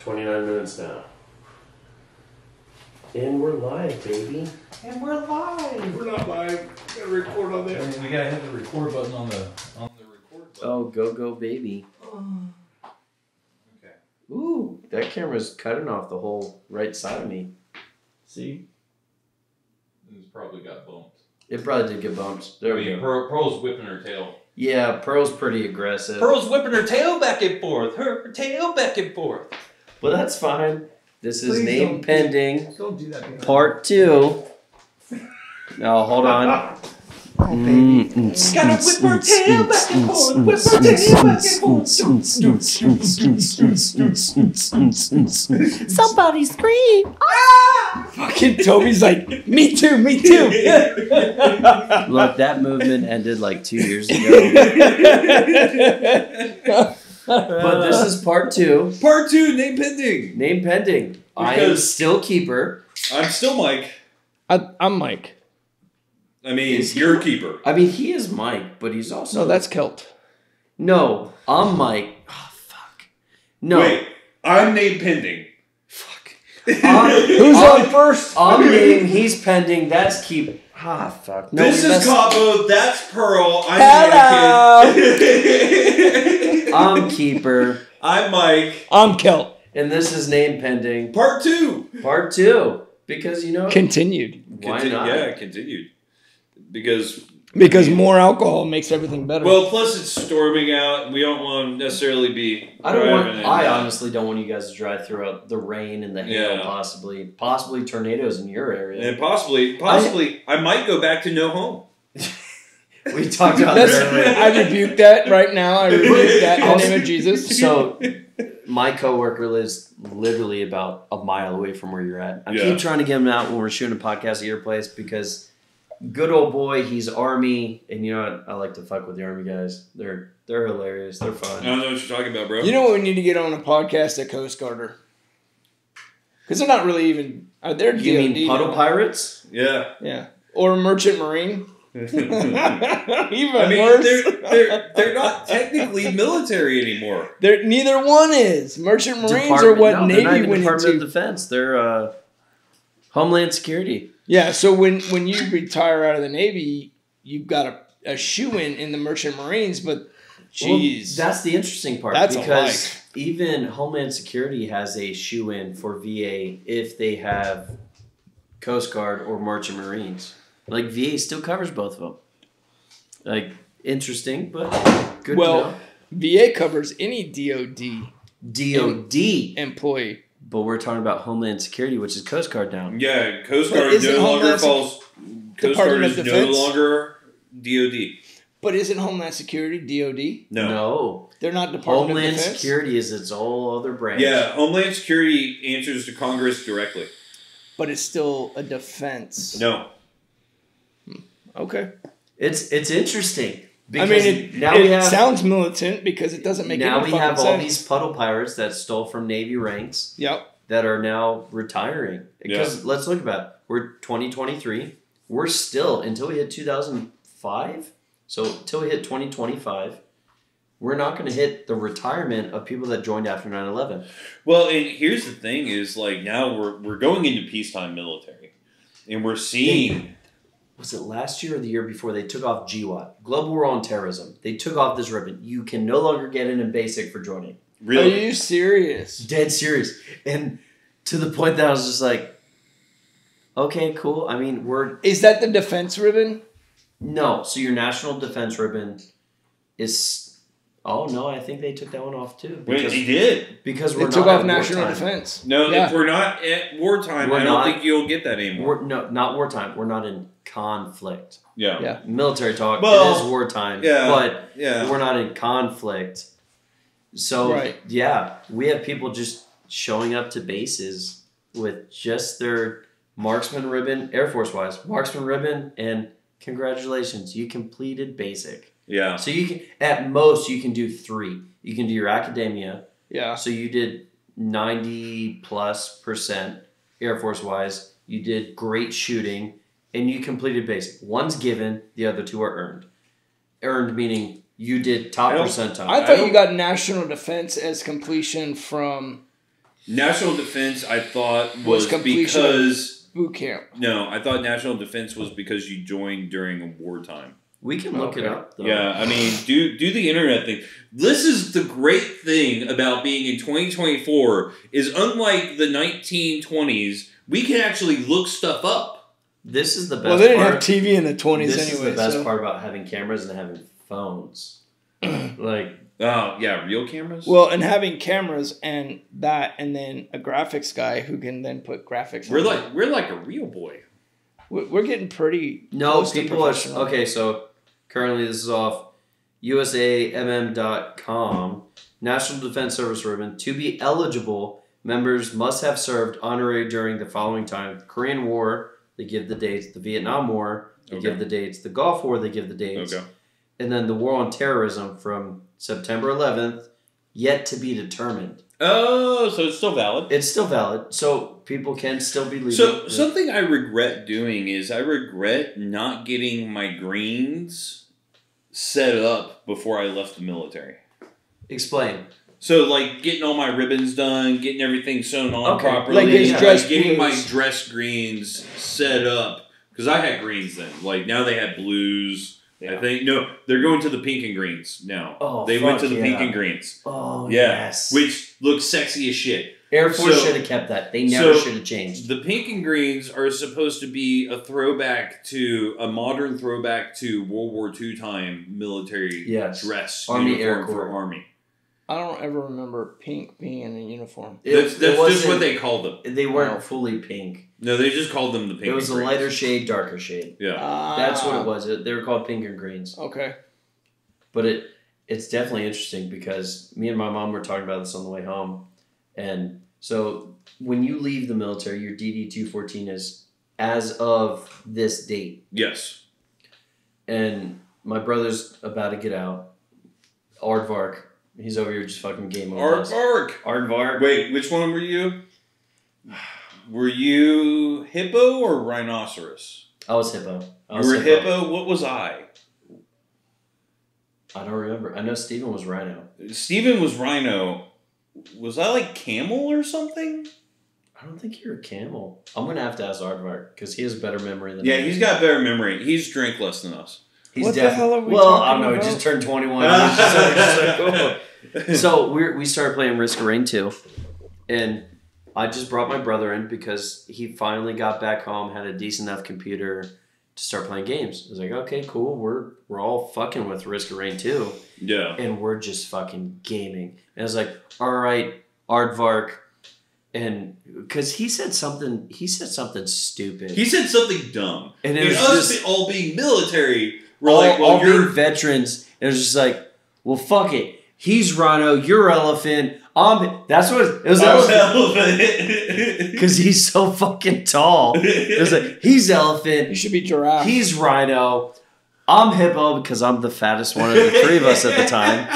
29 minutes now. And we're live, baby. And we're live. We're not live. We gotta record on there. We gotta hit the record button on the on the record button. Oh, go, go, baby. Okay. Ooh, that camera's cutting off the whole right side of me. See? It's probably got bumped. It probably did get bumped. There I we go. Pearl, Pearl's whipping her tail. Yeah, Pearl's pretty aggressive. Pearl's whipping her tail back and forth. Her tail back and forth. But that's fine. This is Please name don't- pending. Don't do that. behind Part two. No, hold on. Oh, baby. Gotta whip her tail back and forth. Whip her tail back and forth. Somebody scream! Ah! Fucking Toby's like, me too, me too. Look, that movement ended like two years ago. But this is part two. Part two, name pending. Name pending. I am Because- still keeper. I'm still Mike. I, I'm Mike. I mean, Is he- you're a keeper. I mean, he is Mike, but he's also No, that's Celt. no. I'm Mike. Oh fuck. No. Wait, I'm name pending. Fuck. I'm, Who's I'm, on first? I'm name. He's pending. That's keep. Ah fuck. No, this is messed- Cabo. That's Pearl. I'm Hello. I'm keeper, I'm Mike. I'm Celt. and this is name pending. Part two. Part two. Because you know Continued. why Contin- not? Yeah, continued. Because Because more alcohol makes everything better. well, plus it's storming out. We don't want to necessarily be. I don't want. in I that. honestly don't want you guys to drive throughout the rain and the hail, Yeah. possibly, possibly tornadoes in your area. And possibly, possibly, I, might go back to no home. we talked about that. I rebuke that right now. I rebuke that in the name of Jesus. So, my coworker lives literally about a mile away from where you're at. I Yeah. keep trying to get him out when we're shooting a podcast at your place because good old boy, he's army, and you know what? I like to fuck with the army guys. They're they're hilarious. They're fun. I don't know what you're talking about, bro. You know what we need to get on a podcast at Coast Guarder? Because they're not really even. Uh, they're You mean puddle now. pirates? yeah. Yeah. Or Merchant Marine. Even I mean, worse. they're, they're they're not technically military anymore. They're- neither one is. Merchant Marines are what no, Navy even went Department into. of Defense. They're uh, Homeland Security. Yeah, so when when you retire out of the Navy, you've got a, a shoe in in the Merchant Marines, but jeez, Well, that's the interesting part That's because even Homeland Security has a shoe in for VA if they have Coast Guard or Merchant Marines. Like VA still covers both of them. Like interesting, but good Well- VA covers any DoD. DOD, employee. But we're talking about Homeland Security, which is Coast Guard now. Yeah, Coast Guard isn't no longer Homeland Sec- falls. Coast Guard Department is of no longer DoD. But isn't Homeland Security DoD? No. No. They're not Department Homeland of Defense. Security is its whole other branch. Yeah, Homeland Security answers to Congress directly. but it's still a defense. No. Hmm. Okay. It's it's interesting. I mean, it, now it we have sounds militant because it doesn't make now any we fucking have all these puddle pirates that stole from Navy ranks. Yep. that are now retiring. Because let's look about it. We're 2023. We're still until we hit 2005. So until we hit 2025, we're not going to hit the retirement of people that joined after 9/11. Well, and here's the thing: is like now we're we're going into peacetime military, and we're seeing. Was it last year or the year before they took off GWOT, Global War on Terrorism? They took off this ribbon. You can no longer get in in basic for joining. Really? Are you serious? Dead serious. And to the point that I was just like, okay, cool. I mean, we're Is that the defense ribbon? No, so your national defense ribbon is. Oh no, I think they took that one off too. Wait, Because, he did. because we're took not off national wartime. defense. No, Yeah. if we're not at wartime, We're I don't not. think you'll get that anymore. No, not wartime. We're not in conflict. yeah. Yeah. Military talk. Well, it is wartime. yeah, but Yeah. we're not in conflict. So Right. yeah, we have people just showing up to bases with just their marksman ribbon, Air Force wise, marksman ribbon, and congratulations, you completed basic. Yeah. So you can at most you can do three. You can do your academia. Yeah. So you did ninety plus percent Air Force wise. You did great shooting, and you completed basic. One's given, the other two are earned. Earned meaning you did top I percentile. I I thought don't- you got national defense as completion from National defense, I thought Was was, completion of- because Boot camp. no, I thought national defense was because you joined during a wartime. We can look it up though. Yeah, I mean, do do the internet thing. This is the great thing about being in 2024 is unlike the 1920s, we can actually look stuff up. This is the best Well, they didn't part. have TV in the twenties this anyway. is the best so. part about having cameras and having phones. like Oh yeah, real cameras. Well, and having cameras and that, and then a graphics guy who can then put graphics. we're on it. like we're like a real boy. We're we're getting pretty. no close to people are okay. So currently this is off USAMM.com. National Defense Service ribbon. To be eligible, members must have served honorary during the following time: Korean War. They give the dates. The Vietnam War. They Okay. give the dates. The Gulf War. They give the dates. Okay. And then the War on Terrorism from September 11th, yet to be determined. Oh, so it's still valid. It's still valid, so people can still be leaving. So something I regret doing is I regret not getting my greens set up before I left the military. Explain. So like getting all my ribbons done, getting everything sewn on Okay. properly, Like Yeah. dress getting my dress greens set up because I had greens then. Like now they had blues. I think no, they're going to the pink and greens now. Oh, they went to fuck the pink and greens. Oh Yeah, yes. which looks sexy as shit. Air Force so- should have kept that. They never so- should have changed. The pink and greens are supposed to be a throwback to a modern throwback to World War II time military Yes. dress Army uniform Air for Corps. Army. I don't ever remember pink being in a uniform. It- that's it that's just what they called them. They weren't Oh. fully pink. No, they just called them the pink. it was a greens. lighter shade, darker shade. Yeah. That's what Ah, it was. It- They were called pink and greens. Okay. But it it's definitely interesting because me and my mom were talking about this on the way home, and so when you leave the military, your DD two fourteen is as of this date. Yes. and my brother's about to get out. Aardvark, he's over here just fucking game with Ark us. Aardvark. Wait, which one were you? Were you hippo or rhinoceros? I was hippo. I You was were hippo. What was I? I don't remember. I know Steven was rhino. Steven was rhino. Was I like camel or something? I don't think you're a camel. I'm gonna have to ask Aardvark because he has better memory than Yeah, I do. he's got better memory. He's drank less than us. He's What the hell are we Well, I don't talking know. He just turned 21. He's just so- just so cool. so we we started playing Risk of Rain 2, and I just brought my brother in because he finally got back home, had a decent enough computer to start playing games. I was like, okay, cool. We're we're all fucking with Risk of Rain 2, Yeah. and we're just fucking gaming. And I was like, all right, Aardvark, and because he said something, he said something stupid, He said something dumb. and it And was us just all being military, we're all, like, well, all you're being veterans. And it was just like, well, fuck it. He's Rhino, you're Elephant. I'm. That's what it was. elephant. Because he's so fucking tall. It was like he's Elephant. You should be giraffe. He's Rhino. I'm Hippo because I'm the fattest one of the three of us at the time.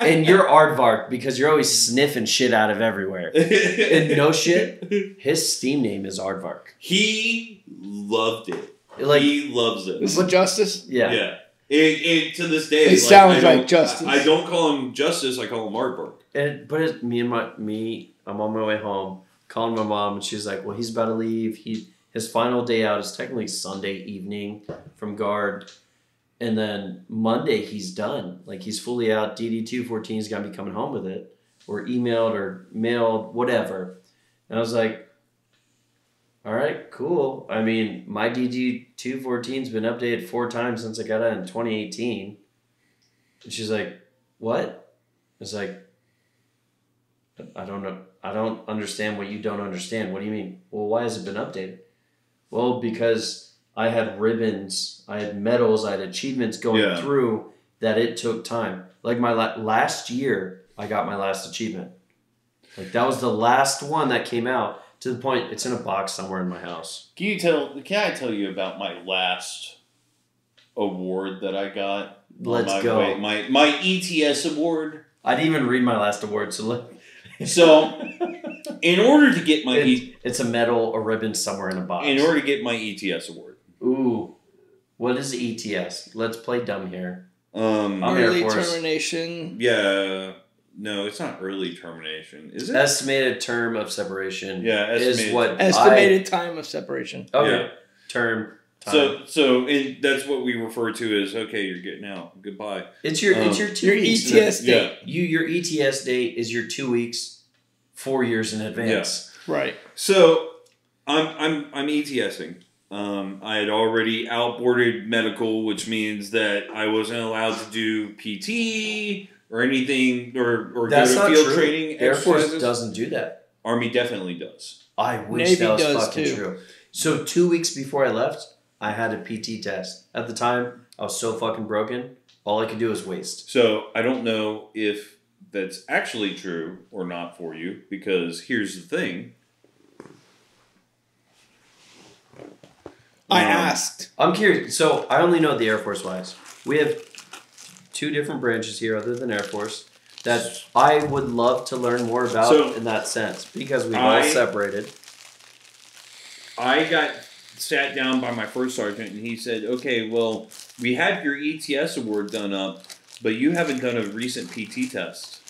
And you're Aardvark because you're always sniffing shit out of everywhere. And no shit, his Steam name is Aardvark. He loved it. Like, he loves it. this is Justice. yeah. Yeah. It, it, to this day, It like, sounds like Justice. I, I don't call him Justice. I call him Aardvark. And but it, me and my me, I'm on my way home, calling my mom, and she's like, "Well, he's about to leave. He his final day out is technically Sunday evening from guard, and then Monday he's done. Like he's fully out. DD two fourteen is gonna be coming home with it, or emailed or mailed, whatever." And I was like, "All right, cool. I mean, my DD two fourteen's been updated four times since I got it in 2018." And she's like, "What?" It's like. I don't know. I don't understand what you don't understand. What do you mean? Well, why has it been updated? Well, because I had ribbons, I had medals, I had achievements going Yeah. through that it took time. Like my la- last year, I got my last achievement. Like that was the last one that came out to the point it's in a box somewhere in my house. Can you tell? Can I tell you about my last award that I got? Let's my go. way- my my ETS award. I didn't even read my last award, so look. So, in order to get my e- It's a medal, a ribbon somewhere in a box. in order to get my ETS award, Ooh, what is ETS? Let's play dumb here. um, I'm Air Early Force. termination. yeah, no, it's not early termination, is it? Estimated term of separation yeah, is what Estimated time of separation. I, okay. Yeah. Term. Time. So, so and that's what we refer to as okay, you're getting out. Goodbye. it's your it's um, your two Your weeks. ETS Yeah. date. You your ETS date is your two weeks, four years in advance. Right. So, I'm I'm I'm ETSing. Um, I had already outboarded medical, which means that I wasn't allowed to do PT or anything or or That's go not field true. training. Air Force exercises. doesn't do that. Army definitely does. I wish Navy that was does fucking too. true. So two weeks before I left, I had a PT test. At the time, I was so fucking broken. All I could do was waste. So I don't know if that's actually true or not for you because here's the thing. I Um, asked. I'm curious. So I only know the Air Force wise. We have two different branches here, other than Air Force, that I would love to learn more about So- in that sense because we've I- all separated. I got sat down by my first sergeant and he said, "Okay, well, we had your ETS award done up, but you haven't done a recent PT test."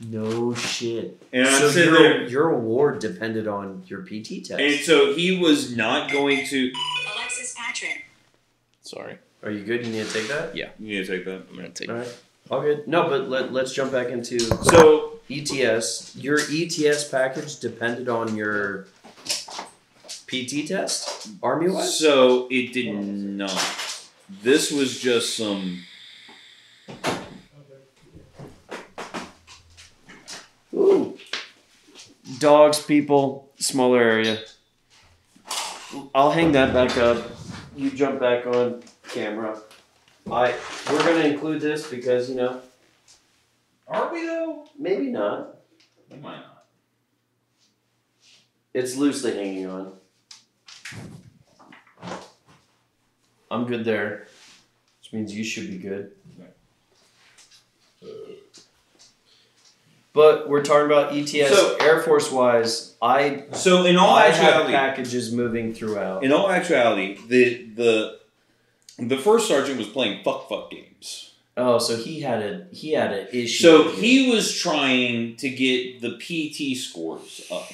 No shit. And I'm so your, there, your award depended on your PT test. and so he was not going to. Alexis Patrick. Sorry. Are you good? You need to take that. Yeah, You need to take that. I'm gonna take All right. All good. No, but let, let's jump back into So ETS. Your ETS package depended on your PT test, Army wise. so it did not. This was just some. Ooh. Dogs, people, smaller area. I'll hang that back up. You jump back on camera. I we're gonna include this because you know Are we though? maybe not. We might not. It's loosely hanging on. I'm good there, which means you should be good. But we're talking about ETS So- Air Force wise. I So in all I have actuality, packages moving throughout. in all actuality, the the the first sergeant was playing fuck fuck games. Oh, so he had a he had an issue. So he was trying to get the PT scores up,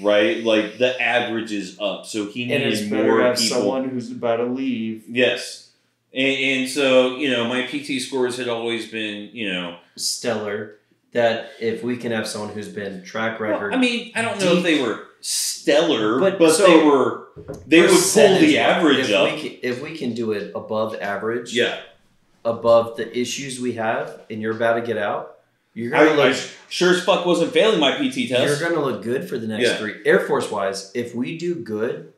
right? Like the averages up. So he and it's needed to more have people. someone who's about to leave Yes, and, and so you know my PT scores had always been you know. stellar. That if we can have someone who's been track record. Well, I mean, I don't know deep- if they were stellar, But- but, so- they were. They would pull the average if up. We can, if we can do it above average, yeah, above the issues we have, and you're about to get out, you're gonna I look. sure as fuck wasn't failing my PT test. you're gonna look good for the next Yeah. three. Air Force wise, if we do good,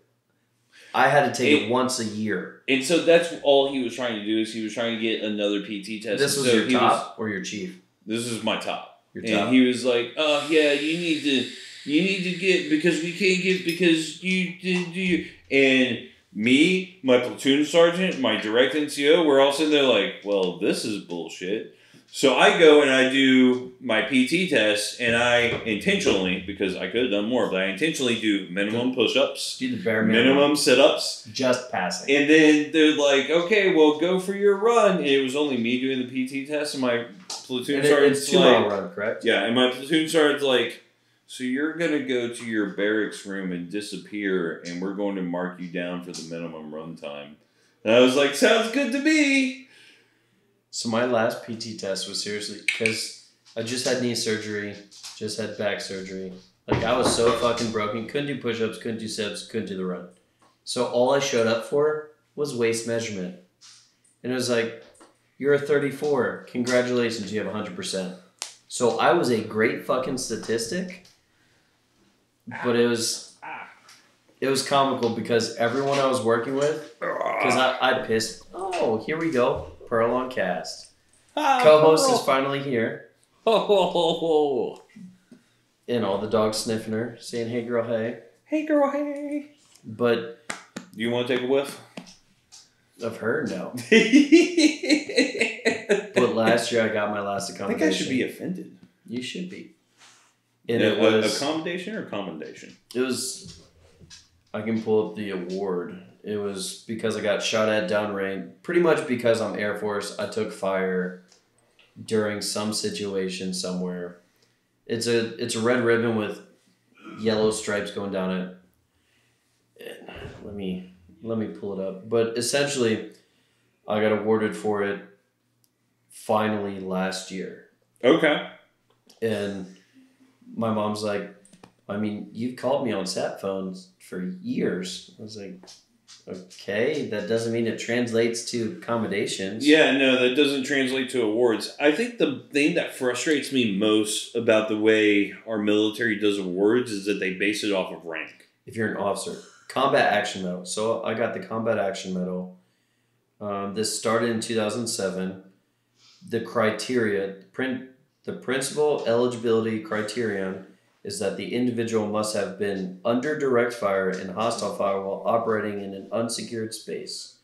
I had to take it, It- once a year. And so that's all he was trying to do is he was trying to get another PT test. This was so your top or your chief? this is my top. Your and top. he was like, "Oh yeah, you need to, you need to get because we can't get because you did do you." And me, my platoon sergeant, my direct NCO, we're all sitting there like, "Well, this is bullshit." So I go and I do my PT test, and I intentionally because I could have done more, but I intentionally do minimum the bare minimum. minimum sit-ups, Just passing. and then they're like, "Okay, well, go for your run." And it was only me doing the PT test, and my platoon And it- sergeant's it's two like, run, correct? yeah, and my platoon sergeant's like, so you're gonna go to your barracks room and disappear, and we're going to mark you down for the minimum run time. And I was like, sounds good to me. So my last PT test was seriously because I just had knee surgery, just had back surgery. Like I was so fucking broken, couldn't do push-ups, couldn't do sit-ups, couldn't do the run. So all I showed up for was waist measurement, and it was like, "You're a 34. Congratulations, you have 100 percent." So I was a great fucking statistic, but it was it was comical because everyone I was working with, because I, I pissed. Oh, here we go, Pearl on cast. Ah, Co-host is finally here, Oh, and all the dogs sniffing her, saying, "Hey, girl, hey." hey girl, hey. But Do you want to take a whiff? of her, no. But last year I got my last accommodation. I think. I should be offended. You should be. And Yeah, it a- was. accommodation or commendation? it was. I can pull up the award. It was because I got shot at downrange. Pretty much because I'm Air Force. I took fire. during some situation somewhere. It's a it's a red ribbon with yellow stripes going down it. And Let me let me pull it up. But essentially, I got awarded for it finally last year, Okay. and my mom's like, I mean, you've called me on sat phones for years. I was like, okay, that doesn't mean it translates to accommodations. Yeah, no, that doesn't translate to awards. I think the thing that frustrates me most about the way our military does awards is that they base it off of rank. If you're an officer, combat action medal. So I got the combat action medal. Um, this started in 2007. The criteria, print, the principal eligibility criterion is that the individual must have been under direct fire and hostile fire while operating in an unsecured space,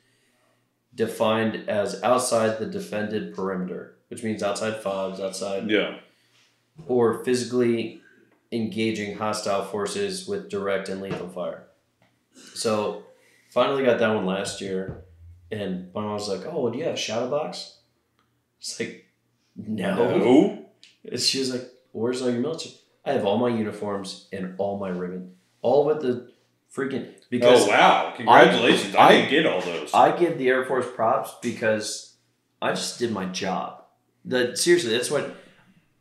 defined as outside the defended perimeter, which means outside fobs, outside Yeah. or physically engaging hostile forces with direct and lethal fire. So, finally got that one last year, and my mom was like, "Oh, do you have a shadow box?" It's like, no. No. And she was like, "Where's all your military?" I have all my uniforms and all my ribbon, all with the freaking because oh wow! Congratulations! I, I- get all those. I give the Air Force props because I just did my job. The seriously, that's what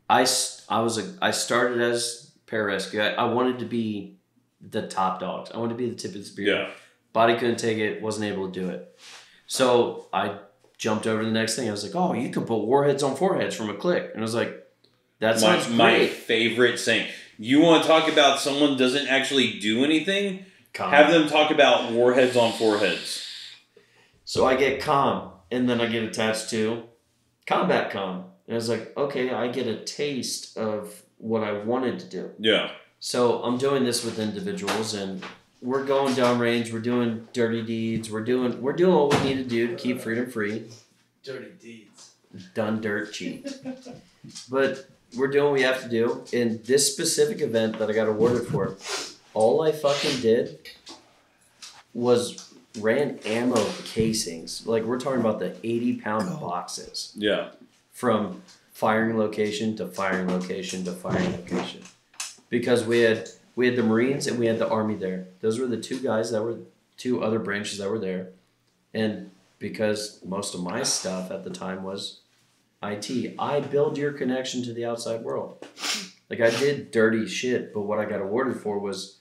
I I was a I started as pararescue. I, I wanted to be the top dogs. I wanted to be the tip of the spear. yeah. Body couldn't take it. Wasn't able to do it. So I jumped over to the next thing. I was like, oh, you can put warheads on foreheads from a click, and I was like, that my, my favorite saying. You want to talk about someone doesn't actually do anything? Comm. Have them talk about warheads on foreheads. So I get comm, and then I get attached to combat comm. And I was like, okay, I get a taste of what I wanted to do. Yeah. So I'm doing this with individuals, and we're going down range. We're doing dirty deeds. We're doing we're doing what we need to do to keep freedom free. Dirty deeds. Done dirt cheap, but we're doing what we have to do. In this specific event that I got awarded for, all I fucking did was ran ammo casings. Like we're talking about the eighty pound boxes Yeah. from firing location to firing location to firing location because we had we had the marines and we had the army there those were the two guys that were two other branches that were there and because most of my stuff at the time was IT I build your connection to the outside world like I did dirty shit but what I got awarded for was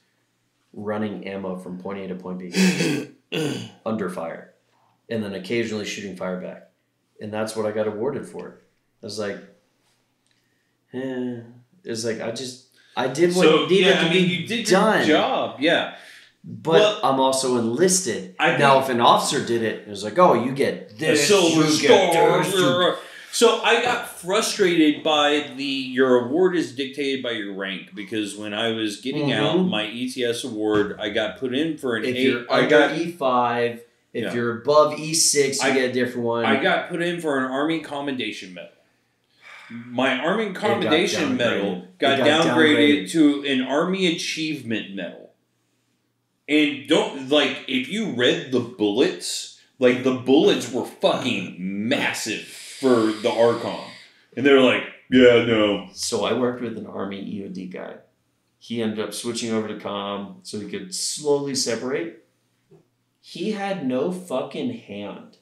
running ammo from point A to point B under fire and then occasionally shooting fire back and that's what I got awarded for I was like, eh. It's like I just I did what So needed yeah, to I be mean, you did done. your job. Yeah. But Well- I'm also enlisted. I now, if an officer did it, it was like, oh, you get this, silver you get this, So I got frustrated by the your award is dictated by your rank because when I was getting out Mhm. my ETS award, I got put in for an If eight. you're I got E5, if Yeah. you're above E6, you I- get a different one. I got put in for an Army Commendation Medal. My Army Commendation downgraded. Medal got, got downgraded downgraded. to an Army Achievement Medal. And don't like if you read the bullets, like the bullets were fucking massive for the ARCOM. And they're like, yeah, no. So I worked with an Army EOD guy. He ended up switching over to com so he could slowly separate. He had no fucking hand.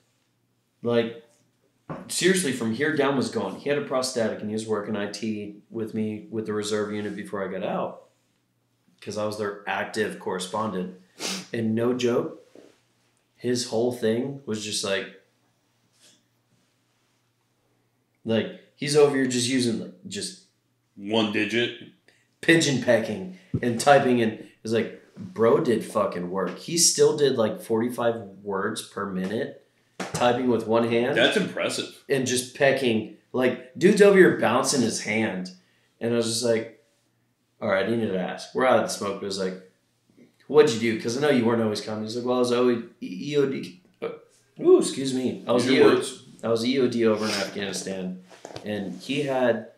Like, seriously, from here down was gone. He had a prosthetic and he was working IT with me with the reserve unit before I got out. Because I was their active correspondent. And no joke, his whole thing was just like, like, he's over here just using, like, just One digit. pigeon pecking and typing and it's like bro did fucking work. He still did like 45 words per minute typing with one hand That's impressive. and just pecking. Like dude's over here bouncing his hand. And i was just like all right i needed to ask. We're out of the smoke but it was like what'd you do? Because i know you weren't always coming. He's like well i was O- eod ooh excuse me. I was EOD. I was EOD over in Afghanistan, and he had.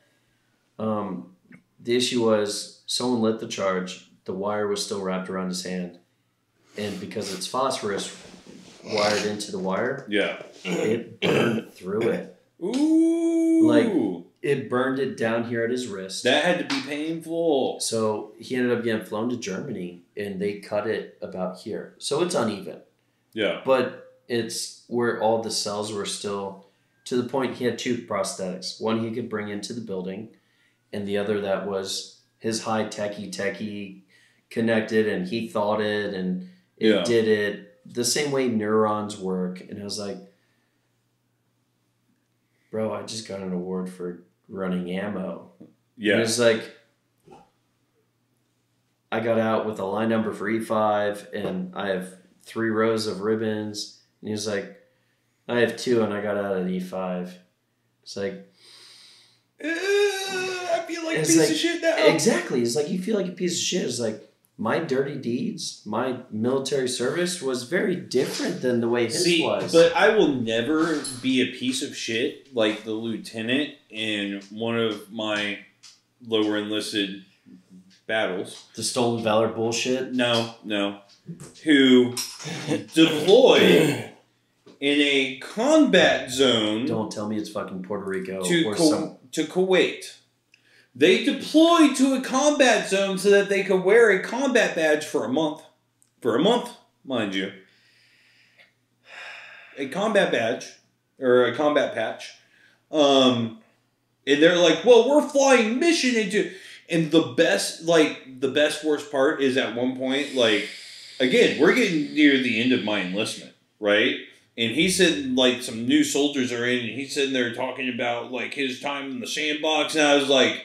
Um, the issue was someone lit the charge. The wire was still wrapped around his hand, and because it's phosphorus wired into the wire, Yeah. it burned through it. Ooh. Like- It burned it down here at his wrist. that had to be painful. So he ended up getting flown to Germany and they cut it about here. So it's uneven. Yeah. But it's where all the cells were still to the point he had two prosthetics. One he could bring into the building and the other that was his high techie techie connected and he thought it and it Yeah. did it the same way neurons work. And I was like, Bro, I just got an award for running ammo. Yeah. It was like I got out with a line number for E5 and I have three rows of ribbons. And he was like, I have two and I got out at E5. It's like, Uh, I feel like a piece like- of shit now. exactly. It's like you feel like a piece of shit. It's like my dirty deeds, my military service was very different than the way his See, was. but I will never be a piece of shit like the lieutenant in one of my lower enlisted battles. the stolen valor bullshit. No, no. Who deployed in a combat zone Don't tell me it's fucking Puerto Rico to, or Ku- some. to Kuwait. They deployed to a combat zone so that they could wear a combat badge for a month. For a month, mind you. A combat badge or a combat patch. Um, and they're like, well, we're flying mission into. And the best, like, the best worst part is at one point, like, again, we're getting near the end of my enlistment, right? And he said like some new soldiers are in, and he's sitting there talking about like his time in the sandbox, and I was like,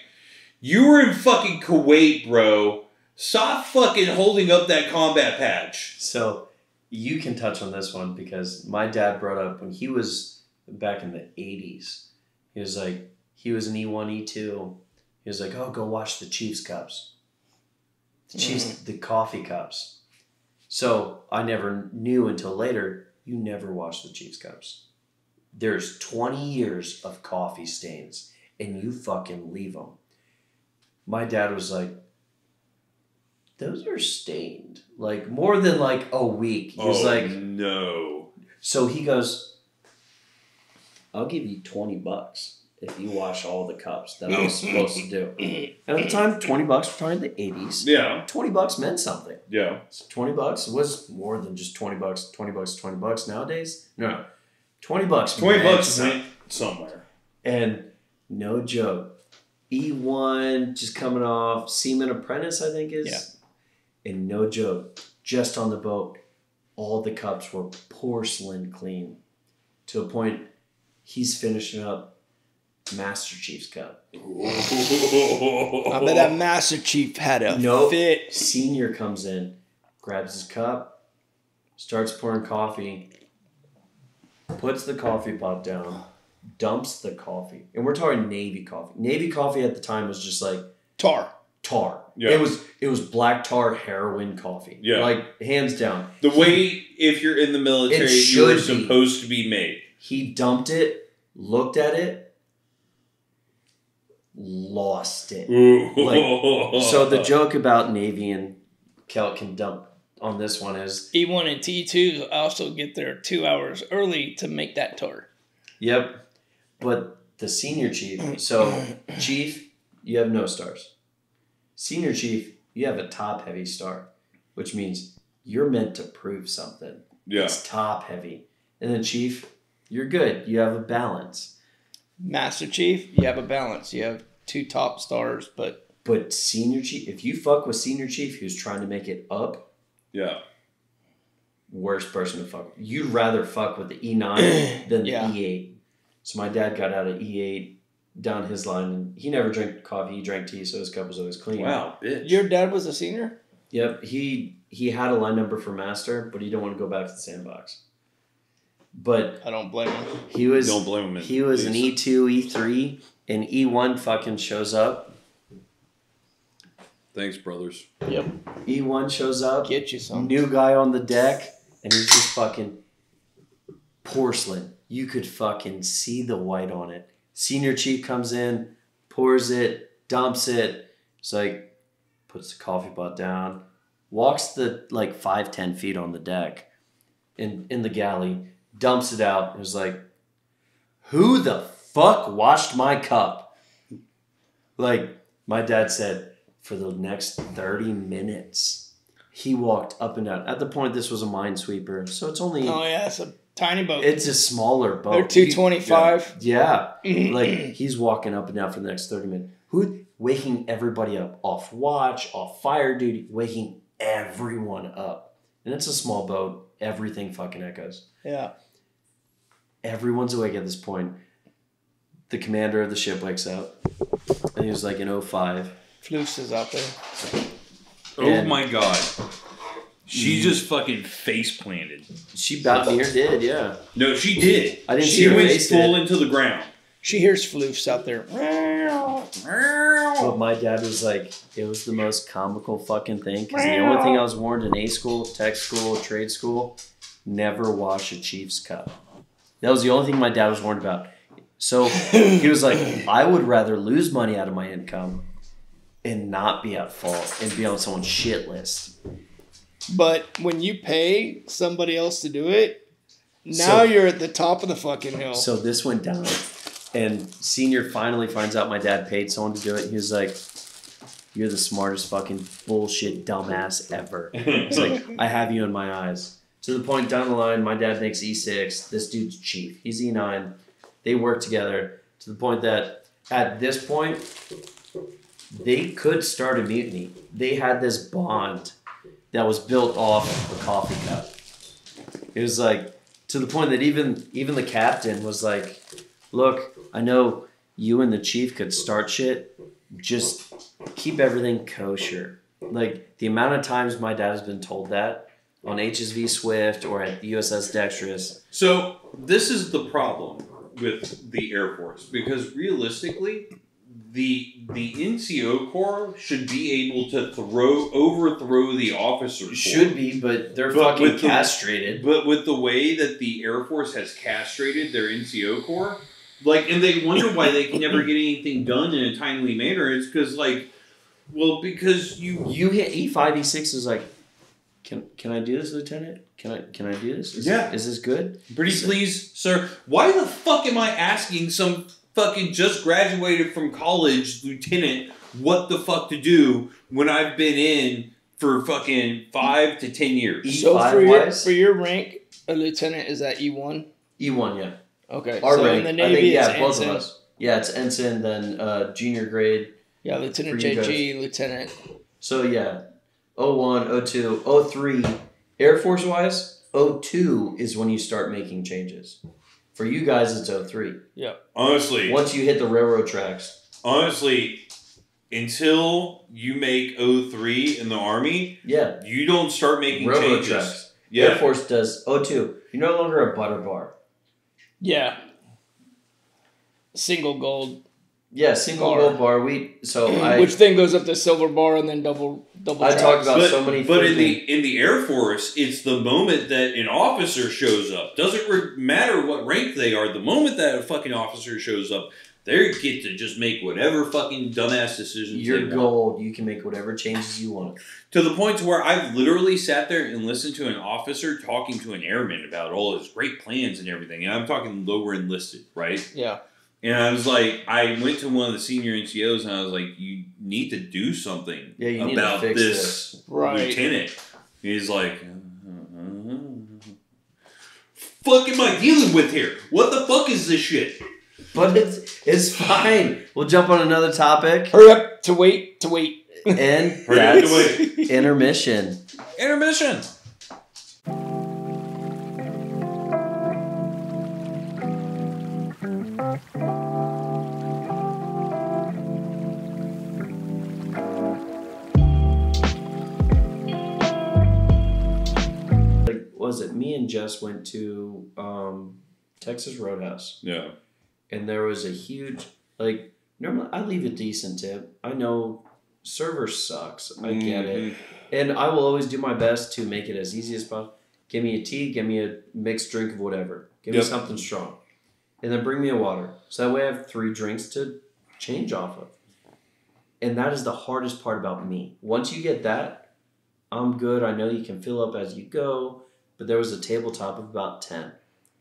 "You were in fucking Kuwait, bro. Stop fucking holding up that combat patch." So you can touch on this one because my dad brought up when he was back in the 80s. He was like, he was an E1, E2. He was like, oh, go watch the Chiefs Cups. The Chiefs, mm. the coffee cups. So I never knew until later, you never wash the Chiefs Cups. There's 20 years of coffee stains and you fucking leave them. My dad was like, those are stained. Like more than like a week. He was oh like, no. so he goes, I'll give you 20 bucks if you wash all the cups that I was mm-hmm. supposed to do. And at the time, 20 bucks, we're talking the 80s. Yeah, 20 bucks meant something. yeah. So 20 bucks was more than just 20 bucks. 20 bucks, 20 bucks nowadays? No, no. 20 bucks. Twenty meant bucks something. went somewhere. And no joke, E1 just coming off, Seaman Apprentice, I think is. Yeah. And no joke, just on the boat, all the cups were porcelain clean to a point he's finishing up Master Chief's Cup. I bet that Master Chief had a Nope. fit. Senior comes in, grabs his cup, starts pouring coffee, puts the coffee pot down, dumps the coffee. And we're talking Navy coffee. Navy coffee at the time was just like Tar. tar. Yeah. It was it was black tar heroin coffee. Yeah. Like hands down. The way if you're in the military, you're should be. supposed to be made. He dumped it, looked at it, lost it. Like, So the joke about Navy and Kel can dump on this one is E1 and T2 also get there two hours early to make that tour. Yep. But the senior chief, so chief, you have no stars. Senior chief, you have a top heavy star, which means you're meant to prove something. yeah, It's top heavy. And then chief, you're good. You have a balance. Master Chief, you have a balance. You have two top stars, but But senior chief, if you fuck with senior chief who's trying to make it up, yeah. worst person to fuck. with. You'd rather fuck with the E9 than the Yeah. E8. So my dad got out of E8 down his line, and he never drank coffee. He drank tea, so his cup was always clean. Wow, bitch. your dad was a senior? Yep. He he had a line number for master, but he didn't want to go back to the sandbox. But I don't blame him. he was Don't blame him. he was an E two, E three, and E one fucking shows up. Thanks, brothers. Yep. E one shows up. Get you some. New guy on the deck, and he's just fucking porcelain. You could fucking see the white on it. Senior chief comes in, pours it, dumps it. It's like puts the coffee pot down, walks the like five ten feet on the deck, in in the galley, dumps it out. and was like, who the fuck washed my cup? Like, my dad said, for the next 30 minutes, he walked up and down. At the point, this was a minesweeper, so it's only, Oh yeah, it's a tiny boat. it's a smaller boat. They're two twenty five. Yeah, mm-hmm. like he's walking up and down for the next 30 minutes. Who waking everybody up off watch, off fire duty, waking everyone up. And it's a small boat. Everything fucking echoes. Yeah. Everyone's awake at this point. The commander of the ship wakes up. And he was like in 05. Floose is out there. Oh And- my god. She Mm. just fucking face planted. She about near did, yeah. No, she did. I didn't see She her went face full into the ground. She hears floofs out there. But my dad was like, it was the most comical fucking thing. Because the only thing I was warned in A school, tech school, trade school, never wash a Chiefs cup. That was the only thing my dad was warned about. So he was like, I would rather lose money out of my income and not be at fault and be on someone's shit list. But when you pay somebody else to do it, now So- you're at the top of the fucking hill. So this went down, and senior finally finds out my dad paid someone to do it. He was like, "You're the smartest fucking bullshit dumbass ever." It's like I have you in my eyes. To the point down the line, my dad makes E6. This dude's chief. He's E9. They work together to the point that at this point, they could start a mutiny. They had this bond that was built off of a coffee cup. It was like to the point that even even the captain was like, "Look, I know you and the chief could start shit. Just keep everything kosher." Like the amount of times my dad has been told that on HSV Swift or at USS Dextrous. So this is the problem with the Air Force because realistically, the the NCO Corps should be able to throw overthrow the officer corps. Should be, but they're But fucking with the- castrated. But with the way that the Air Force has castrated their NCO Corps, like, and they wonder why they can never get anything done in a timely manner. It's because, like, well, because you You hit E five, E six is like, can can I do this, Lieutenant? Can I can I do this? Is Yeah. is this good? Pretty please, sir. Why the fuck am I asking some fucking just graduated from college lieutenant what the fuck to do when I've been in for fucking five to ten years? So for your, for your rank, a lieutenant is at E one. E one, yeah. Okay. Our so rank, in the I Navy, think, yeah, both ensign. of us. Yeah, it's ensign, then uh, junior grade. Yeah, lieutenant For you JG, lieutenant. So yeah, 01, 02, 03. Air Force wise, 02 is when you start making changes. For you guys, it's 03. Yeah. Honestly, Once you hit the railroad tracks. honestly, until you make 03 in the army, Yeah, you don't start making railroad changes. tracks. Air Force does 02. You're no longer a butter bar. Yeah. Single gold, Yeah, single Bar. gold bar. We so I which then goes up to silver bar and then double double. I tracks. talked about But, so many. but in the in the Air Force, it's the moment that an officer shows up. Doesn't re- matter what rank they are. The moment that a fucking officer shows up, they get to just make whatever fucking dumbass decisions you're they want. gold. You can make whatever changes you want. To the point to where I've literally sat there and listened to an officer talking to an airman about all his great plans and everything, and I'm talking lower enlisted, right? Yeah. And I was like, I went to one of the senior NCOs and I was like, you need to do something Yeah, you need to about fix this Right. lieutenant. He's like, "Uh, fuck am I dealing with here? What the fuck is this shit? But it's it's fine. We'll jump on another topic, Hurry up to wait to wait. and Hurry up that's to wait. intermission. Intermission. Like, was it me and Jess went to um, Texas Roadhouse, Yeah. and there was a huge like. Normally, I leave a decent tip. I know server sucks. I get it, and I will always do my best to make it as easy as possible. Give me a tea. Give me a mixed drink of whatever. Give Yep. me something strong, and then bring me a water. So that way, I have three drinks to change off of. And that is the hardest part about me. Once you get that, I'm good. I know you can fill up as you go, but there was a tabletop of about 10.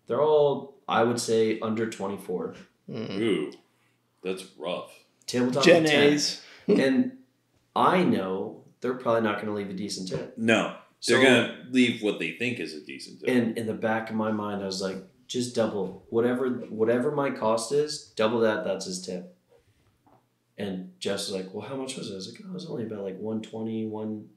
They're all, I would say, under 24. Hmm. Ooh, that's rough. Tabletop Gen of 10. A's. and I know they're probably not going to leave a decent tip. No, they're gonna leave what they think is a decent tip. And in the back of my mind, I was like, just double whatever whatever my cost is, double that. That's his tip. And Jess was like, "Well, how much was it?" I was like, "Oh, it was only about like 120, one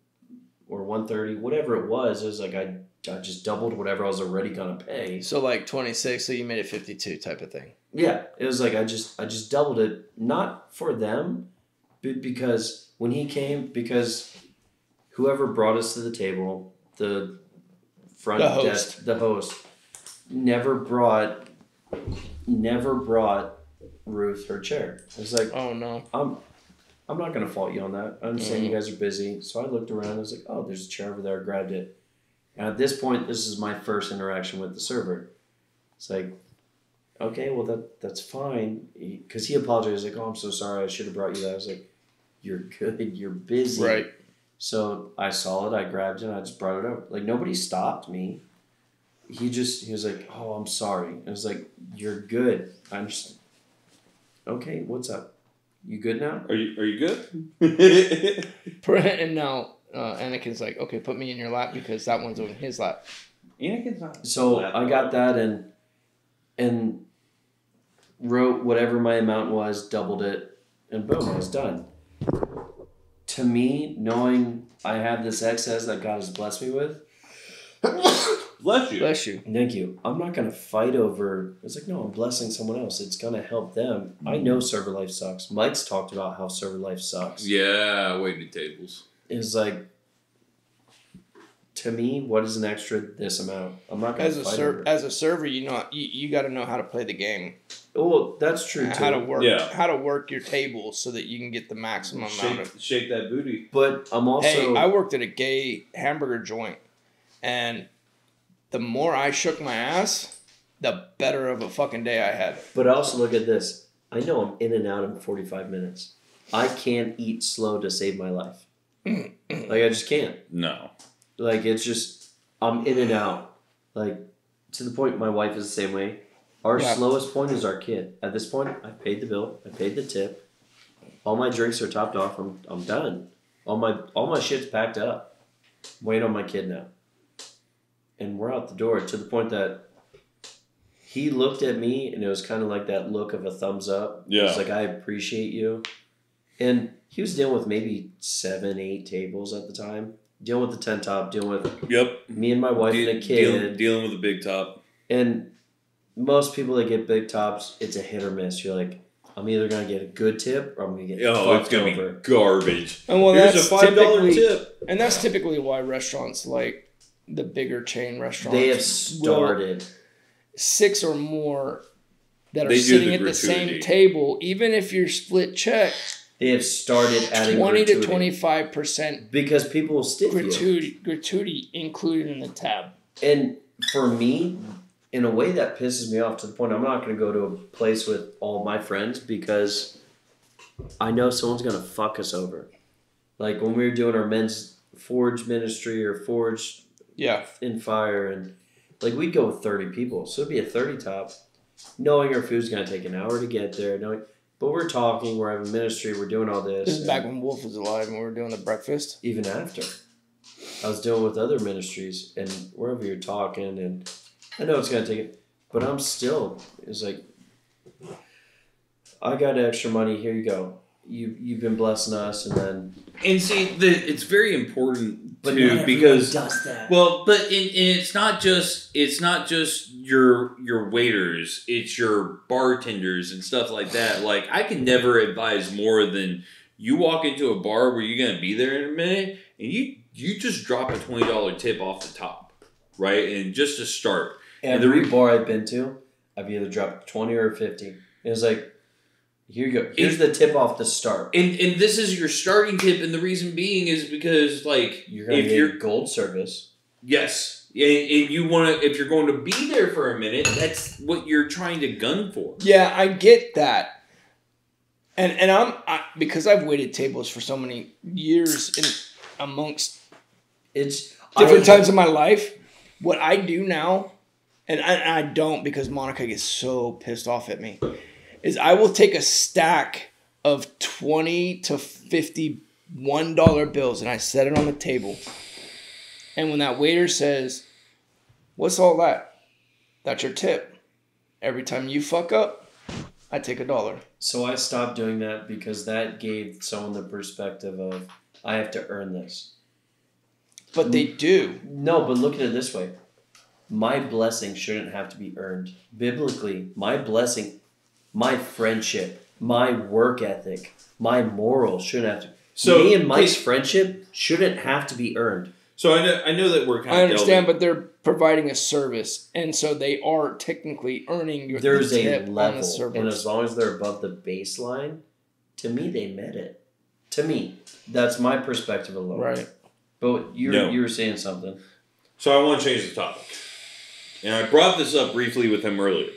or one thirty, whatever it was." It was like I I just doubled whatever I was already gonna pay. So like twenty six, so you made it fifty two type of thing. Yeah, it was like I just I just doubled it, not for them, but because when he came, because whoever brought us to the table, the front The host. desk, the host, never brought, never brought Ruth her chair. It was like Oh no. I'm, I'm not gonna fault you on that. I understand Mhm. you guys are busy, so I looked around. I was like, oh, there's a chair over there. I grabbed it. And at this point, this is my first interaction with the server. It's like, okay, well that that's fine, because he apologized. Like, oh, I'm so sorry. I should have brought you that. I was like, you're good. You're busy. Right. So I saw it. I grabbed it. and I just brought it over. Like nobody stopped me. He just he was like, oh, I'm sorry. I was like, you're good. I'm just okay. What's up? You good now? Are you are you good? And now uh, Anakin's like, okay, put me in your lap because that one's on his lap. Anakin's not. So I got that and and wrote whatever my amount was, doubled it, and boom, I was done. To me, knowing I have this excess that God has blessed me with, Bless you. Bless you. thank you. I'm not gonna fight over. It's like no, I'm blessing someone else. It's gonna help them. I know mm. server life sucks. Mike's talked about how server life sucks. Yeah, waiting tables. It's like. To me, what is an extra this amount? I'm not gonna As a fight ser- over as a server, you know you, you got to know how to play the game, Well, that's true too. how to work, Yeah. how to work your tables so that you can get the maximum amount of Shake, shake that booty. But I'm also Hey, I worked at a gay hamburger joint, and the more I shook my ass, the better of a fucking day I had. but also look at this. I know I'm in and out in 45 minutes. I can't eat slow to save my life. like I just can't. No. Like it's just I'm in and out. Like to the point my wife is the same way. Our Yeah. slowest point is our kid. At this point, I paid the bill. I paid the tip. All my drinks are topped off. I'm I'm done. All my all my shit's packed up. Wait on my kid now. And we're out the door to the point that he looked at me and it was kind of like that look of a thumbs up. Yeah. It's like I appreciate you. And he was dealing with maybe seven, eight tables at the time. Dealing with the ten top, dealing with Yep. me and my wife De- and a kid. dealing, dealing with a big top. And most people that get big tops, it's a hit or miss. You're like, I'm either gonna get a good tip or I'm gonna get Oh, it's fucked gonna over. be garbage. And well, Here's that's a five dollar tip. and that's typically why restaurants like the bigger chain restaurants They have started. six or more that are They sitting the at the same table, even if you're split check, They have started adding twenty to twenty five percent because people will stiff you. gratuity gratuity included in the tab. And for me, in a way that pisses me off to the point I'm not gonna go to a place with all my friends because I know someone's gonna fuck us over. Like when we were doing our men's forge ministry or forge Yeah, in fire and like we'd go with 30 people so it'd be a 30 top knowing our food's going to take an hour to get there knowing but we're talking we're having ministry we're doing all this, this is back when Wolf was alive and we were doing the breakfast. even after. I was dealing with other ministries and wherever you're talking and i know it's going to take it but i'm still it's like i got extra money here you go. You you've been blessing us and then And see, the, it's very important but not because does that Well, but and it's not just it's not just your your waiters, it's your bartenders and stuff like that. Like I can never advise more than you walk into a bar where you're gonna be there in a minute and you you just drop a twenty dollar tip off the top, right? And just to start. And the Every re- bar I've been to, I've either dropped twenty or fifty. It was like, here you go. Here's the tip off the start. And and this is your starting tip, and the reason being is because like You're gonna if get you're gold service. yes, and, and you want to if you're going to be there for a minute, that's what you're trying to gun for. Yeah, I get that. And and I'm I, because I've waited tables for so many years in amongst It's different I- times in my life. What I do now, and I, and I don't because Monica gets so pissed off at me, is I will take a stack of twenty to fifty one dollar bills and I set it on the table. And when that waiter says, "What's all that?" That's your tip. Every time you fuck up, I take a dollar. So I stopped doing that because that gave someone the perspective of I have to earn this. But they do. No, but look at it this way. My blessing shouldn't have to be earned. Biblically, my blessing, my friendship, my work ethic, my morals shouldn't have to. So, me and Mike's hey- friendship shouldn't have to be earned. So I know I know that we're kind of I of understand, but they're providing a service, and so they are technically earning your There's the a tip on the level, and as long as they're above the baseline, to me they met it. To me, that's my perspective alone. Right. But you No. you were saying something. So I want to change the topic. And I brought this up briefly with him earlier.